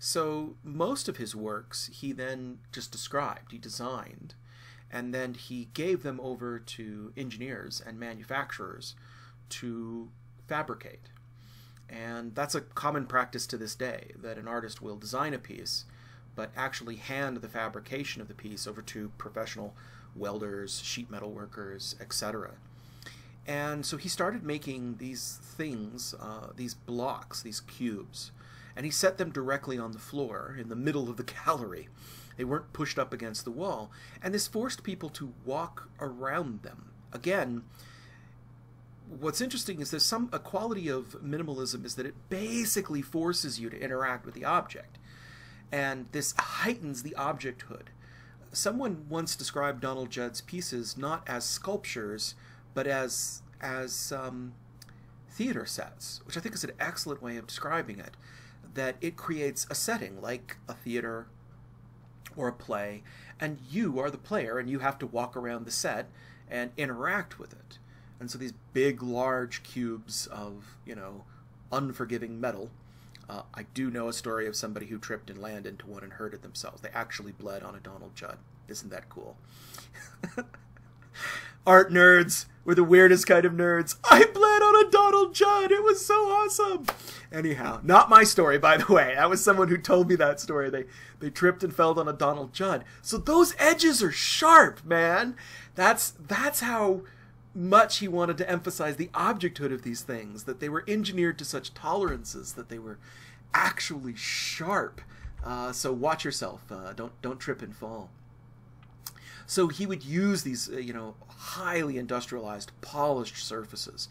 Speaker 1: So most of his works he then just described, he designed, and then he gave them over to engineers and manufacturers to fabricate. And that's a common practice to this day, that an artist will design a piece, but actually hand the fabrication of the piece over to professional welders, sheet metal workers, etc. And so he started making these things, uh, these blocks, these cubes, and he set them directly on the floor in the middle of the gallery. They weren't pushed up against the wall. And this forced people to walk around them. Again, what's interesting is there's some a quality of minimalism is that it basically forces you to interact with the object. And this heightens the objecthood. Someone once described Donald Judd's pieces not as sculptures, but as as um, theater sets, which I think is an excellent way of describing it. That it creates a setting like a theater or a play, and you are the player, and you have to walk around the set and interact with it. And so these big, large cubes of, you know, unforgiving metal. Uh, I do know a story of somebody who tripped and landed into one and hurted themselves. They actually bled on a Donald Judd. Isn't that cool? Art nerds were the weirdest kind of nerds. I bled on a Donald Judd. It was so awesome. Anyhow, not my story, by the way. That was someone who told me that story. They they tripped and fell on a Donald Judd. So those edges are sharp, man. That's that's how much he wanted to emphasize the objecthood of these things. That they were engineered to such tolerances that they were actually sharp. Uh, so watch yourself. Uh, don't don't trip and fall. So he would use these, uh, you know, highly industrialized, polished surfaces.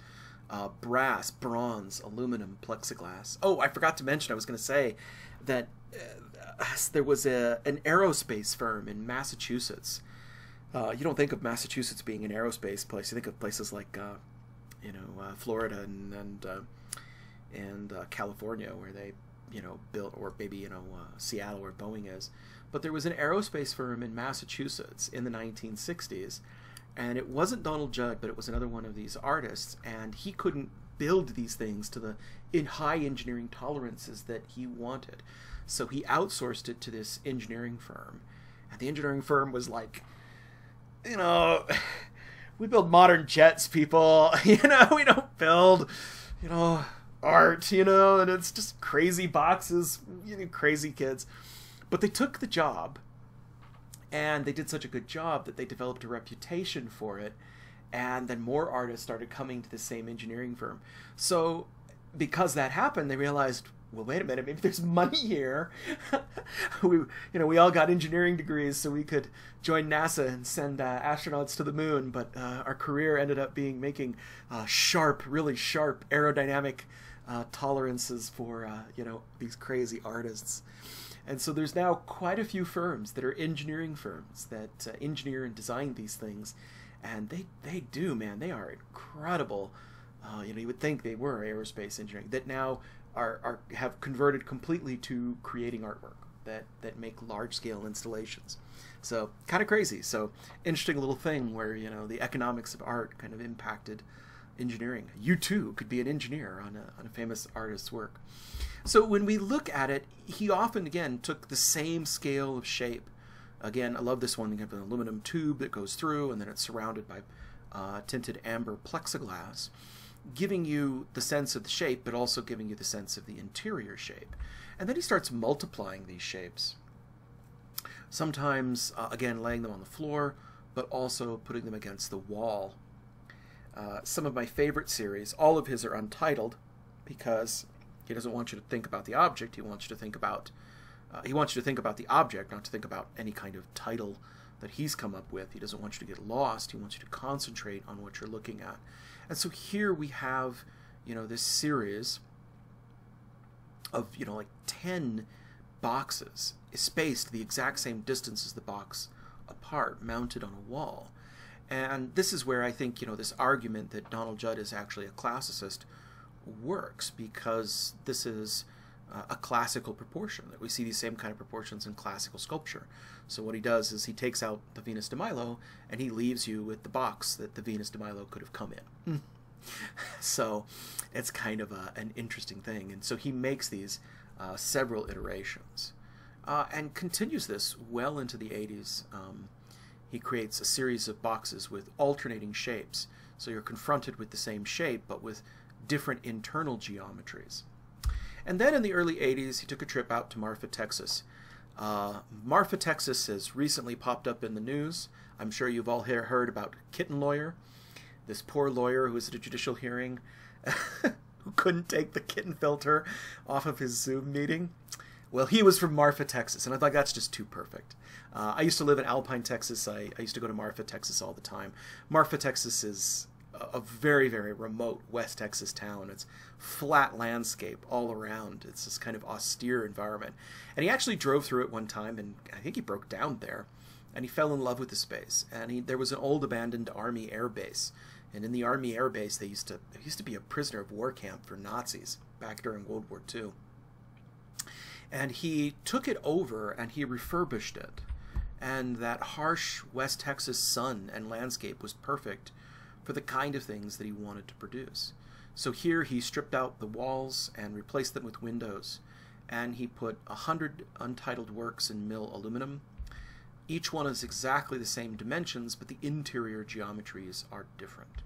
Speaker 1: Uh, brass, bronze, aluminum, plexiglass. Oh, I forgot to mention, I was going to say that uh, there was a, an aerospace firm in Massachusetts. Uh, you don't think of Massachusetts being an aerospace place. You think of places like, uh, you know, uh, Florida and and, uh, and California, where they, you know, built, or maybe you know, Seattle, where Boeing is. But there was an aerospace firm in Massachusetts in the 1960s, and it wasn't Donald Judd, but it was another one of these artists, and he couldn't build these things to the in high engineering tolerances that he wanted. So he outsourced it to this engineering firm. And the engineering firm was like, you know, we build modern jets, people. You know, we don't build, you know, art, you know, and it's just crazy boxes, you know, crazy kids. But they took the job and they did such a good job that they developed a reputation for it and then more artists started coming to the same engineering firm. So because that happened, they realized, well, wait a minute, maybe there's money here. we, you know, we all got engineering degrees, so we could join NASA and send uh, astronauts to the moon. But uh, our career ended up being making uh, sharp, really sharp aerodynamic uh, tolerances for uh, you know these crazy artists. And so there's now quite a few firms that are engineering firms that uh, engineer and design these things, and they they do man they are incredible. Uh, you know you would think they were aerospace engineering that now are, are have converted completely to creating artwork that that make large scale installations. So kind of crazy. So interesting little thing where you know the economics of art kind of impacted engineering. You too could be an engineer on a, on a famous artist's work. So when we look at it, he often, again, took the same scale of shape. Again, I love this one. You have an aluminum tube that goes through, and then it's surrounded by uh, tinted amber plexiglass. giving you the sense of the shape, but also giving you the sense of the interior shape. And then he starts multiplying these shapes. Sometimes, uh, again, laying them on the floor, but also putting them against the wall. Uh, some of my favorite series, all of his are untitled because he doesn't want you to think about the object. He wants you to think about uh, he wants you to think about the object, not to think about any kind of title that he's come up with. He doesn't want you to get lost. He wants you to concentrate on what you're looking at. And so here we have, you know, this series of, you know, like 10 boxes spaced the exact same distance as the box apart, mounted on a wall. And this is where I think, you know, this argument that Donald Judd is actually a classicist works because this is uh, a classical proportion that we see these same kind of proportions in classical sculpture. So what he does is he takes out the Venus de Milo and he leaves you with the box that the Venus de Milo could have come in. Hmm. so it's kind of a, an interesting thing. And so he makes these uh, several iterations uh, and continues this well into the 80s. Um, he creates a series of boxes with alternating shapes. So you're confronted with the same shape but with different internal geometries. And then in the early 80s, he took a trip out to Marfa, Texas. Uh, Marfa, Texas has recently popped up in the news. I'm sure you've all heard about Kitten Lawyer, this poor lawyer who was at a judicial hearing who couldn't take the kitten filter off of his Zoom meeting. Well, he was from Marfa, Texas, and I thought that's just too perfect. Uh, I used to live in Alpine, Texas. I, I used to go to Marfa, Texas all the time. Marfa, Texas is a very, very remote West Texas town. It's flat landscape all around. It's this kind of austere environment. And he actually drove through it one time, and I think he broke down there. And he fell in love with the space. And he, there was an old abandoned Army air base. And in the Army air base, they used to used to be a prisoner of war camp for Nazis back during World War II. And he took it over and he refurbished it. And that harsh West Texas sun and landscape was perfect for the kind of things that he wanted to produce. So here he stripped out the walls and replaced them with windows, and he put a hundred untitled works in mill aluminum. Each one is exactly the same dimensions, but the interior geometries are different,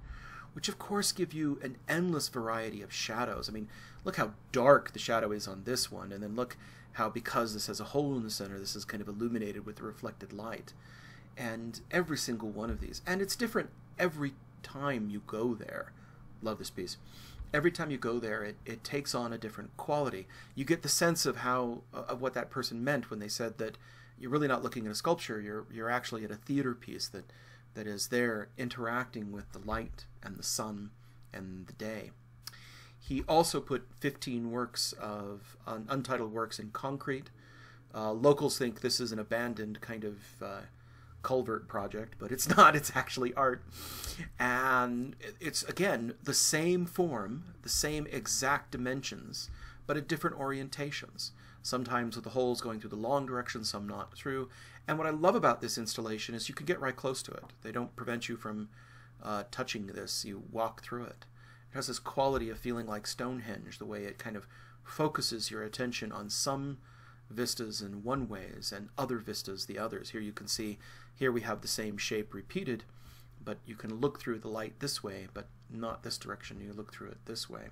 Speaker 1: which of course give you an endless variety of shadows. I mean, look how dark the shadow is on this one, and then look how because this has a hole in the center, this is kind of illuminated with the reflected light. And every single one of these, and it's different every time you go there, love this piece. Every time you go there, it, it takes on a different quality. You get the sense of how of what that person meant when they said that you're really not looking at a sculpture. You're you're actually at a theater piece that that is there interacting with the light and the sun and the day. He also put 15 works of untitled works in concrete. Uh, locals think this is an abandoned kind of uh, culvert project, but it's not. It's actually art. And it's, again, the same form, the same exact dimensions, but at different orientations. Sometimes with the holes going through the long direction, some not through. And what I love about this installation is you can get right close to it. They don't prevent you from uh, touching this. You walk through it. It has this quality of feeling like Stonehenge, the way it kind of focuses your attention on some vistas in one ways and other vistas the others. Here you can see, here we have the same shape repeated, but you can look through the light this way, but not this direction. You look through it this way.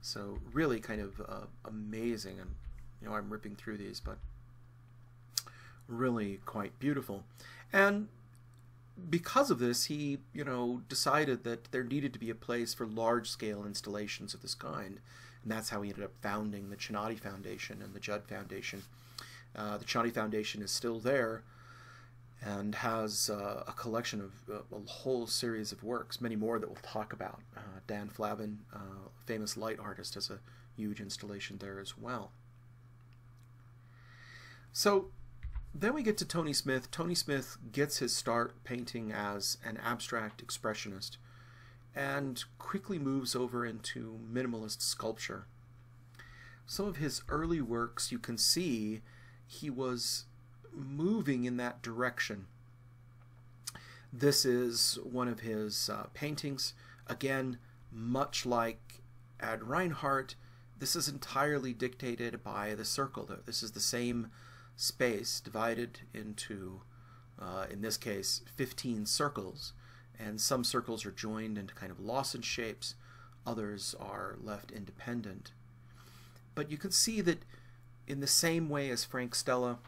Speaker 1: So really kind of uh, amazing, and you know I'm ripping through these, but really quite beautiful. And because of this, he, you know, decided that there needed to be a place for large-scale installations of this kind and that's how he ended up founding the Chinati Foundation and the Judd Foundation. Uh, the Chinati Foundation is still there and has uh, a collection of uh, a whole series of works, many more that we'll talk about. Uh, Dan Flavin, uh, famous light artist, has a huge installation there as well. So then we get to Tony Smith. Tony Smith gets his start painting as an abstract expressionist and quickly moves over into minimalist sculpture. Some of his early works, you can see he was moving in that direction. This is one of his uh, paintings. Again, much like Ad Reinhardt, this is entirely dictated by the circle. This is the same space divided into, uh, in this case, 15 circles and some circles are joined into kind of lozenge shapes. others are left independent. But you can see that in the same way as Frank Stella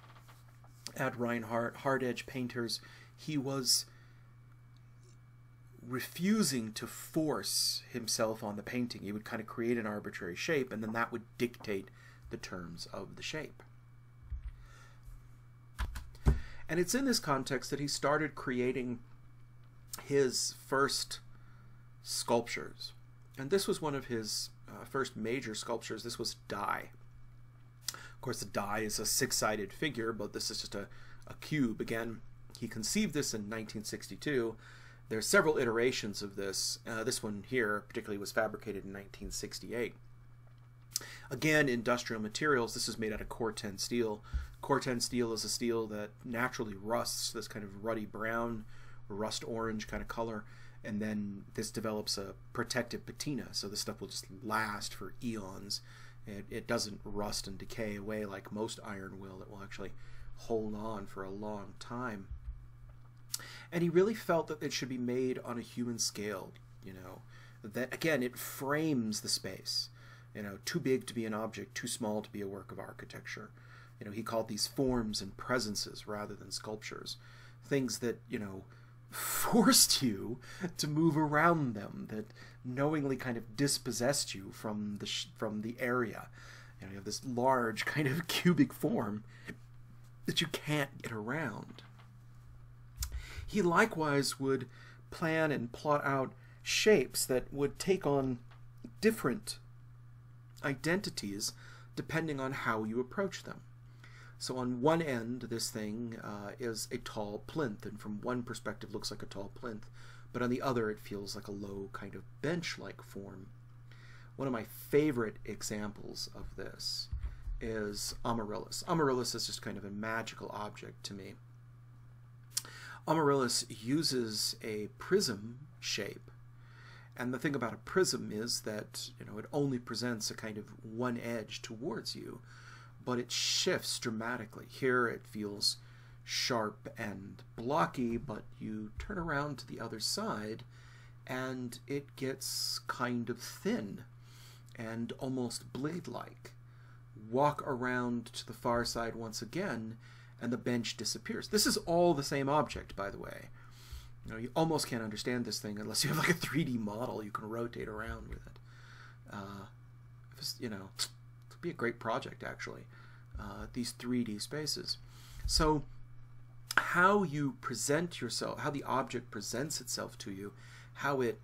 Speaker 1: Ad Reinhardt, hard edge painters, he was refusing to force himself on the painting. He would kind of create an arbitrary shape, and then that would dictate the terms of the shape. And it's in this context that he started creating his first sculptures. And this was one of his uh, first major sculptures. This was Die. Of course, the die is a six-sided figure, but this is just a, a cube. Again, he conceived this in 1962. There are several iterations of this. Uh, this one here, particularly, was fabricated in 1968. Again, industrial materials. This is made out of Corten steel. Corten steel is a steel that naturally rusts, this kind of ruddy brown, rust orange kind of color, and then this develops a protective patina, so this stuff will just last for eons. It, it doesn't rust and decay away like most iron will. It will actually hold on for a long time. And he really felt that it should be made on a human scale, you know, that again, it frames the space. You know, too big to be an object, too small to be a work of architecture. You know, he called these forms and presences rather than sculptures. Things that, you know, forced you to move around them, that knowingly kind of dispossessed you from the from the area. You know, you have this large kind of cubic form that you can't get around. He likewise would plan and plot out shapes that would take on different identities depending on how you approach them. So on one end, this thing uh, is a tall plinth, and from one perspective looks like a tall plinth, but on the other it feels like a low kind of bench-like form. One of my favorite examples of this is Amaryllis. Amaryllis is just kind of a magical object to me. Amaryllis uses a prism shape, and the thing about a prism is that you know it only presents a kind of one edge towards you, but it shifts dramatically. Here it feels sharp and blocky, but you turn around to the other side and it gets kind of thin and almost blade-like. Walk around to the far side once again and the bench disappears. This is all the same object, by the way. You know, you almost can't understand this thing unless you have like a 3D model you can rotate around with it. Uh, you know, it'd be a great project actually. Uh, these 3D spaces. So how you present yourself, how the object presents itself to you, how it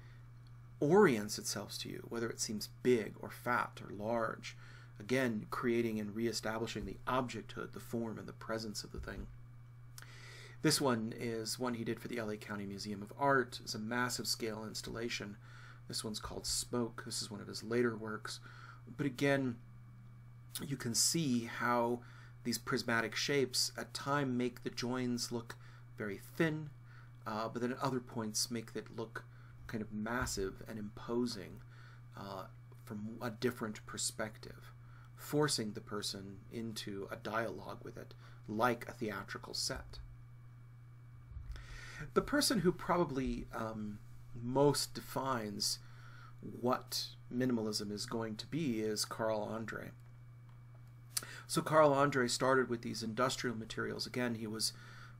Speaker 1: orients itself to you, whether it seems big or fat or large, again creating and reestablishing the objecthood, the form and the presence of the thing. This one is one he did for the LA County Museum of Art. It's a massive scale installation. This one's called Smoke. This is one of his later works. But again, you can see how these prismatic shapes at time make the joins look very thin, uh, but then at other points make it look kind of massive and imposing uh, from a different perspective, forcing the person into a dialogue with it, like a theatrical set. The person who probably um, most defines what minimalism is going to be is Carl Andre. So Carl Andre started with these industrial materials. Again, he was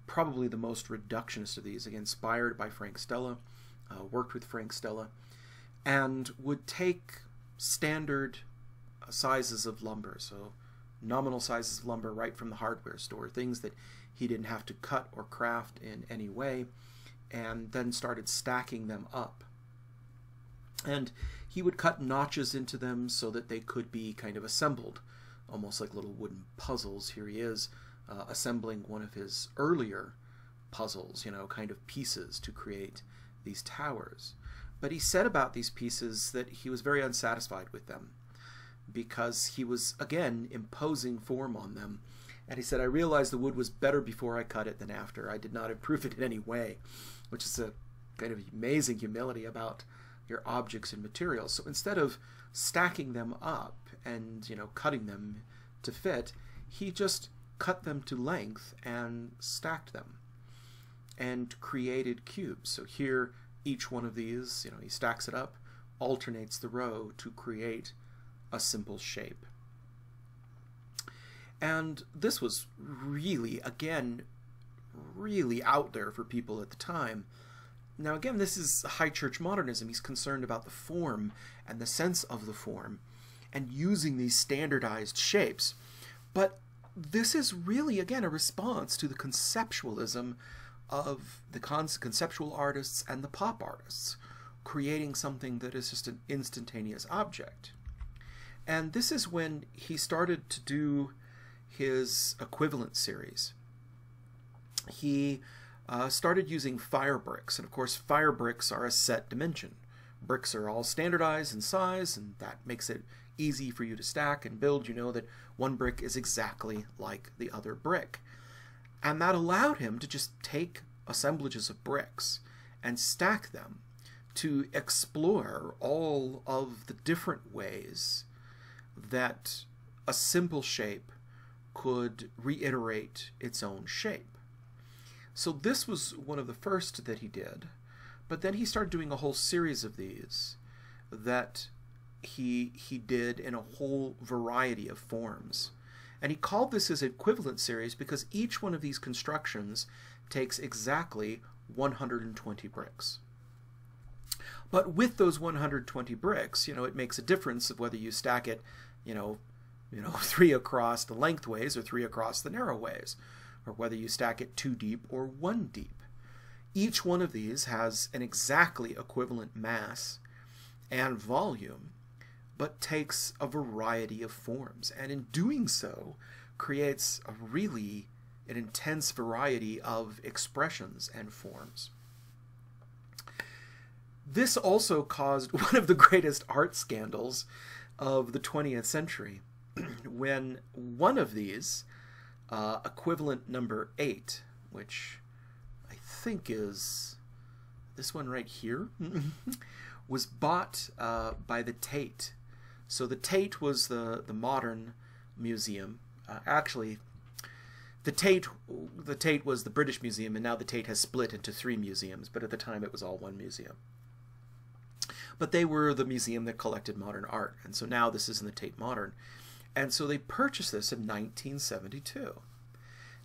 Speaker 1: probably the most reductionist of these, inspired by Frank Stella, uh, worked with Frank Stella, and would take standard sizes of lumber, so nominal sizes of lumber right from the hardware store, things that he didn't have to cut or craft in any way, and then started stacking them up. And he would cut notches into them so that they could be kind of assembled almost like little wooden puzzles. Here he is uh, assembling one of his earlier puzzles, you know, kind of pieces to create these towers. But he said about these pieces that he was very unsatisfied with them because he was, again, imposing form on them. And he said, I realized the wood was better before I cut it than after. I did not improve it in any way, which is a kind of amazing humility about your objects and materials. So instead of stacking them up and you know cutting them to fit he just cut them to length and stacked them and created cubes so here each one of these you know he stacks it up alternates the row to create a simple shape. And this was really, again, really out there for people at the time. Now, again, this is high church modernism. He's concerned about the form and the sense of the form and using these standardized shapes. But this is really, again, a response to the conceptualism of the conceptual artists and the pop artists, creating something that is just an instantaneous object. And this is when he started to do his equivalent series. He uh, started using fire bricks, and of course fire bricks are a set dimension. Bricks are all standardized in size, and that makes it easy for you to stack and build. You know that one brick is exactly like the other brick. And that allowed him to just take assemblages of bricks and stack them to explore all of the different ways that a simple shape could reiterate its own shape. So this was one of the first that he did, but then he started doing a whole series of these that he he did in a whole variety of forms. And he called this his equivalent series because each one of these constructions takes exactly 120 bricks. But with those 120 bricks, you know, it makes a difference of whether you stack it, you know, you know, three across the lengthways or three across the narrow ways, or whether you stack it two deep or one deep. Each one of these has an exactly equivalent mass and volume, but takes a variety of forms, and in doing so, creates a really an intense variety of expressions and forms. This also caused one of the greatest art scandals of the 20th century when one of these, uh, equivalent number 8, which I think is this one right here, was bought uh, by the Tate. So the Tate was the, the modern museum. Uh, actually, the Tate the Tate was the British Museum, and now the Tate has split into three museums. But at the time, it was all one museum. But they were the museum that collected modern art, and so now this is in the Tate Modern. And so they purchased this in 1972.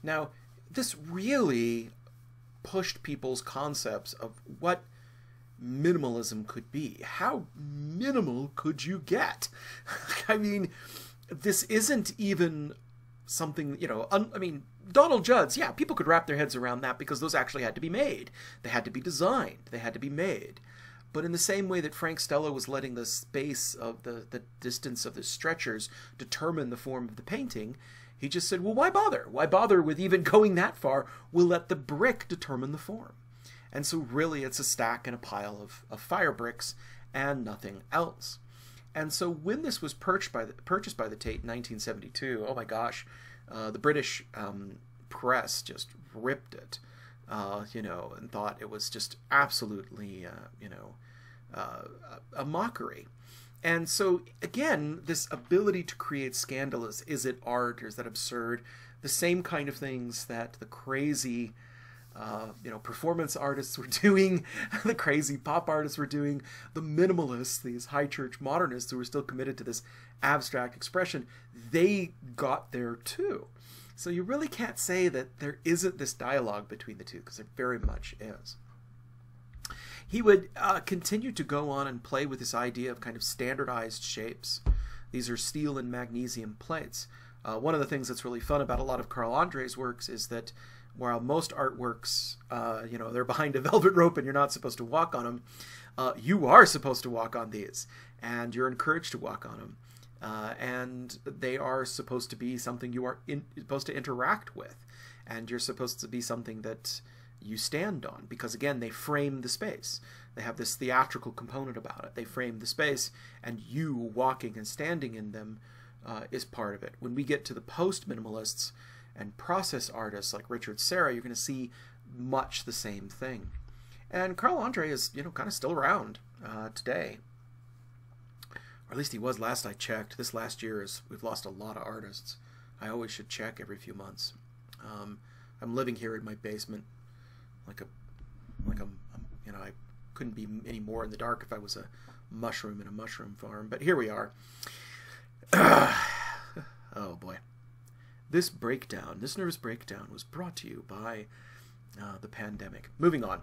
Speaker 1: Now, this really pushed people's concepts of what minimalism could be. How minimal could you get? I mean, this isn't even something, you know, I mean, Donald Judd's, yeah, people could wrap their heads around that because those actually had to be made. They had to be designed. They had to be made. But in the same way that Frank Stella was letting the space of the, the distance of the stretchers determine the form of the painting, he just said, well, why bother? Why bother with even going that far? We'll let the brick determine the form. And so really it's a stack and a pile of, of fire bricks and nothing else. And so when this was purchased by the, purchased by the Tate in 1972, oh my gosh, uh, the British um, press just ripped it, uh, you know, and thought it was just absolutely, uh, you know, uh, a mockery. And so again, this ability to create scandalous, is it art or is that absurd? The same kind of things that the crazy uh, you know, performance artists were doing, the crazy pop artists were doing, the minimalists, these high church modernists who were still committed to this abstract expression, they got there too. So you really can't say that there isn't this dialogue between the two, because there very much is. He would uh, continue to go on and play with this idea of kind of standardized shapes. These are steel and magnesium plates. Uh, one of the things that's really fun about a lot of Carl Andre's works is that while most artworks, uh, you know, they're behind a velvet rope and you're not supposed to walk on them, uh, you are supposed to walk on these, and you're encouraged to walk on them. Uh, and they are supposed to be something you are in, supposed to interact with, and you're supposed to be something that you stand on because again they frame the space. They have this theatrical component about it. They frame the space and you walking and standing in them uh, is part of it. When we get to the post minimalists and process artists like Richard Serra, you're going to see much the same thing. And Carl Andre is, you know, kind of still around uh, today. Or at least he was last I checked. This last year is we've lost a lot of artists. I always should check every few months. Um, I'm living here in my basement, like a, like a, you know, I couldn't be any more in the dark if I was a mushroom in a mushroom farm. But here we are. oh boy. This breakdown, this nervous breakdown, was brought to you by uh, the pandemic. Moving on.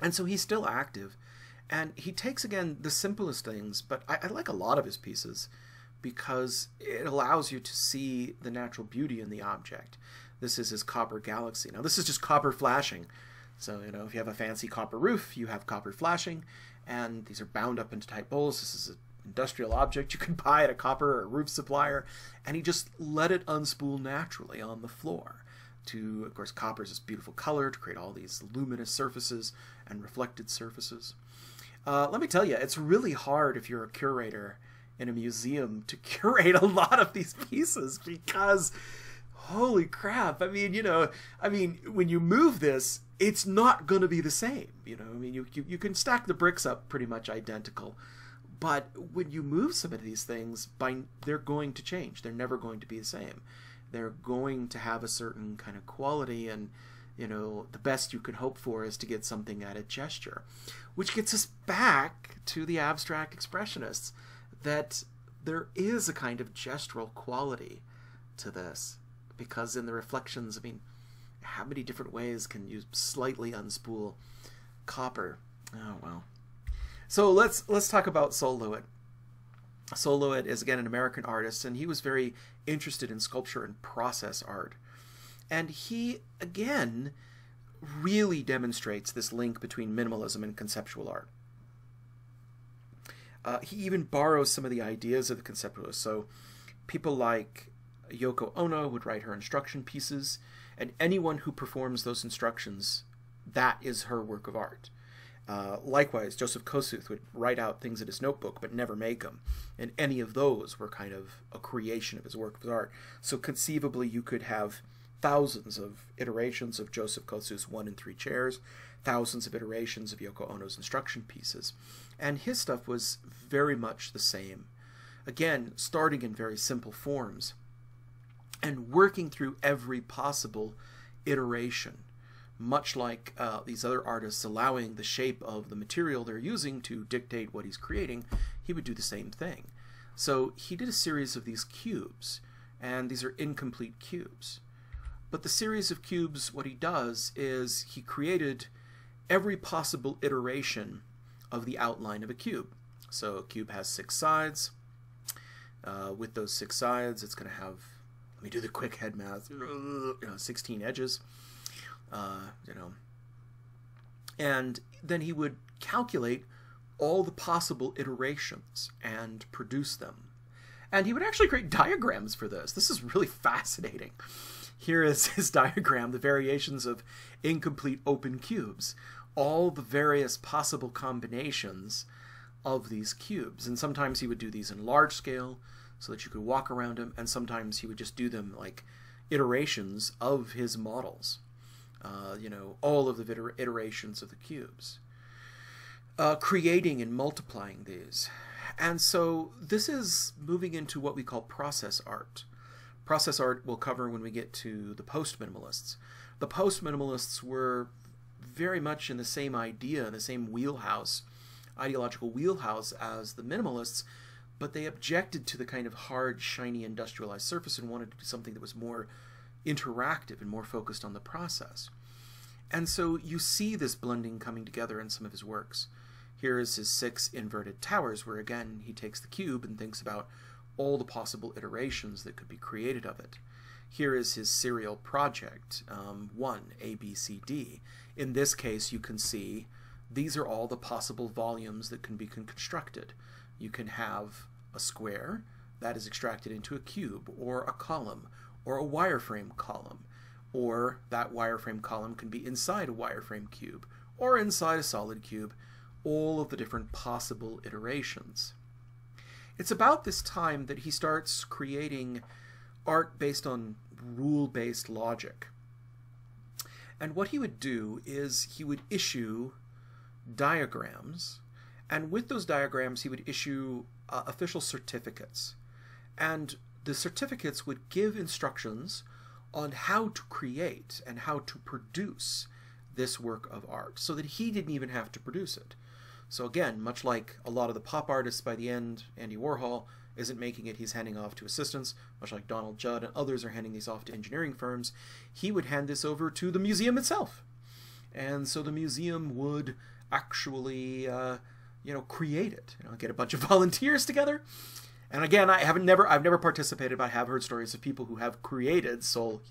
Speaker 1: And so he's still active. And he takes, again, the simplest things, but I, I like a lot of his pieces because it allows you to see the natural beauty in the object. This is his copper galaxy. Now, this is just copper flashing. So, you know, if you have a fancy copper roof, you have copper flashing, and these are bound up into tight bowls. This is an industrial object you could buy at a copper or roof supplier, and he just let it unspool naturally on the floor. To, of course, copper is this beautiful color to create all these luminous surfaces and reflected surfaces. Uh, let me tell you, it's really hard if you're a curator in a museum to curate a lot of these pieces because holy crap i mean you know i mean when you move this it's not going to be the same you know i mean you, you, you can stack the bricks up pretty much identical but when you move some of these things by they're going to change they're never going to be the same they're going to have a certain kind of quality and you know the best you can hope for is to get something at a gesture which gets us back to the abstract expressionists that there is a kind of gestural quality to this because in the reflections, I mean, how many different ways can you slightly unspool copper? Oh well. So let's let's talk about Sol LeWitt. Sol LeWitt is again an American artist, and he was very interested in sculpture and process art. And he again really demonstrates this link between minimalism and conceptual art. Uh, he even borrows some of the ideas of the conceptualists. So people like Yoko Ono would write her instruction pieces, and anyone who performs those instructions, that is her work of art. Uh, likewise, Joseph Kosuth would write out things in his notebook but never make them, and any of those were kind of a creation of his work of art. So conceivably, you could have thousands of iterations of Joseph Kosuth's one and three chairs, thousands of iterations of Yoko Ono's instruction pieces. And his stuff was very much the same. Again, starting in very simple forms and working through every possible iteration, much like uh, these other artists allowing the shape of the material they're using to dictate what he's creating, he would do the same thing. So he did a series of these cubes, and these are incomplete cubes. But the series of cubes, what he does is he created every possible iteration of the outline of a cube. So a cube has six sides. Uh, with those six sides, it's going to have, let me do the quick head math, you know, 16 edges, uh, you know. And then he would calculate all the possible iterations and produce them. And he would actually create diagrams for this. This is really fascinating. Here is his diagram, the variations of incomplete open cubes, all the various possible combinations of these cubes. And sometimes he would do these in large scale so that you could walk around them, and sometimes he would just do them like iterations of his models. Uh, you know, all of the iterations of the cubes. Uh, creating and multiplying these. And so this is moving into what we call process art. Process art we'll cover when we get to the post-minimalists. The post-minimalists were very much in the same idea, in the same wheelhouse, ideological wheelhouse as the minimalists, but they objected to the kind of hard, shiny, industrialized surface and wanted to do something that was more interactive and more focused on the process. And so you see this blending coming together in some of his works. Here is his six inverted towers, where again he takes the cube and thinks about all the possible iterations that could be created of it. Here is his serial project, um, 1, A, B, C, D. In this case, you can see these are all the possible volumes that can be constructed. You can have a square that is extracted into a cube, or a column, or a wireframe column, or that wireframe column can be inside a wireframe cube, or inside a solid cube, all of the different possible iterations. It's about this time that he starts creating art based on rule based logic. And what he would do is he would issue diagrams, and with those diagrams, he would issue uh, official certificates. And the certificates would give instructions on how to create and how to produce this work of art so that he didn't even have to produce it. So again, much like a lot of the pop artists by the end, Andy Warhol isn't making it, he's handing off to assistants, much like Donald Judd and others are handing these off to engineering firms, he would hand this over to the museum itself. And so the museum would actually, uh, you know, create it, you know, get a bunch of volunteers together. And again, I haven't never I've never participated, but I have heard stories of people who have created Sol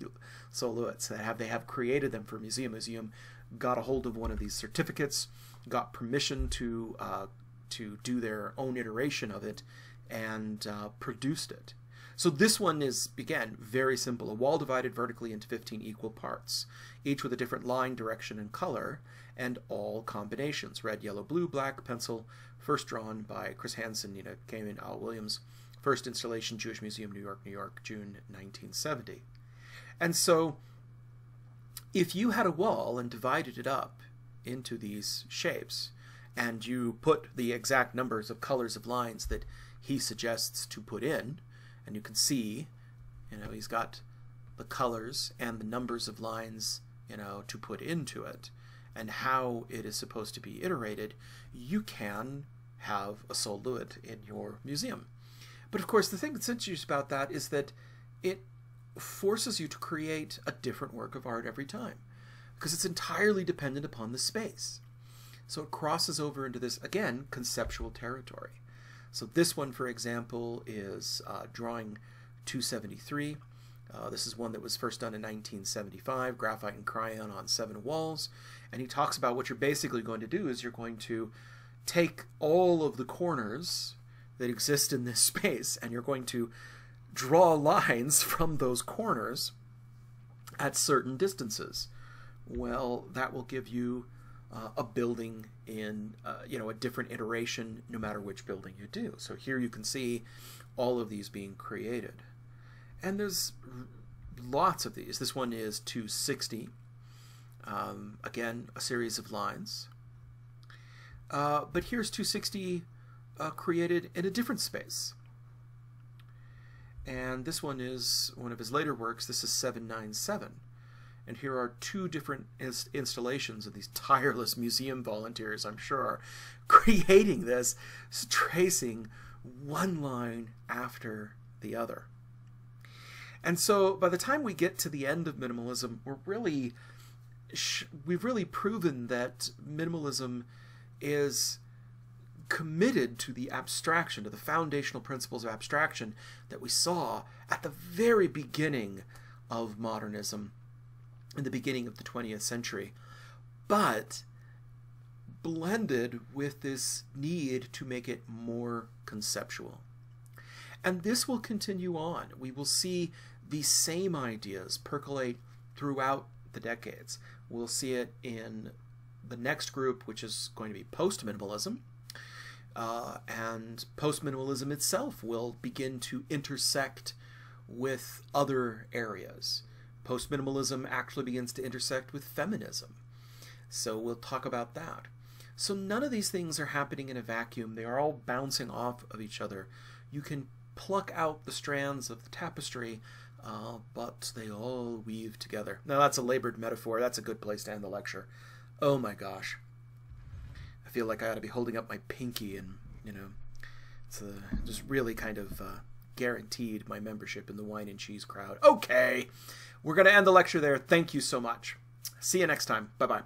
Speaker 1: LeWitts that have they have created them for museum. Museum got a hold of one of these certificates, got permission to uh, to do their own iteration of it, and uh, produced it. So this one is, again, very simple. A wall divided vertically into 15 equal parts, each with a different line, direction, and color, and all combinations. Red, yellow, blue, black, pencil, first drawn by Chris Hansen, Nina Kamen, Al Williams. First installation, Jewish Museum, New York, New York, June 1970. And so if you had a wall and divided it up into these shapes, and you put the exact numbers of colors of lines that he suggests to put in, and you can see, you know, he's got the colors and the numbers of lines, you know, to put into it, and how it is supposed to be iterated, you can have a Sol-LeWitt in your museum. But of course, the thing that's interesting about that is that it forces you to create a different work of art every time because it's entirely dependent upon the space. So it crosses over into this, again, conceptual territory. So this one, for example, is uh, drawing 273. Uh, this is one that was first done in 1975, graphite and crayon on seven walls. And he talks about what you're basically going to do is you're going to take all of the corners that exist in this space and you're going to draw lines from those corners at certain distances. Well, that will give you uh, a building in uh, you know a different iteration no matter which building you do. So here you can see all of these being created. And there's lots of these. This one is 260. Um, again, a series of lines. Uh, but here's 260 uh, created in a different space. And this one is one of his later works. This is 797. And here are two different ins installations of these tireless museum volunteers, I'm sure, are creating this, tracing one line after the other. And so by the time we get to the end of minimalism, we're really we've really proven that minimalism is committed to the abstraction, to the foundational principles of abstraction that we saw at the very beginning of modernism, in the beginning of the 20th century, but blended with this need to make it more conceptual. And this will continue on. We will see these same ideas percolate throughout the decades. We'll see it in the next group, which is going to be post minimalism, uh, and post-minimalism itself will begin to intersect with other areas. Post-minimalism actually begins to intersect with feminism. So we'll talk about that. So none of these things are happening in a vacuum. They are all bouncing off of each other. You can pluck out the strands of the tapestry, uh, but they all weave together. Now that's a labored metaphor. That's a good place to end the lecture. Oh my gosh I feel like I ought to be holding up my pinky and, you know, it's a, just really kind of uh, guaranteed my membership in the wine and cheese crowd. Okay, we're going to end the lecture there. Thank you so much. See you next time. Bye bye.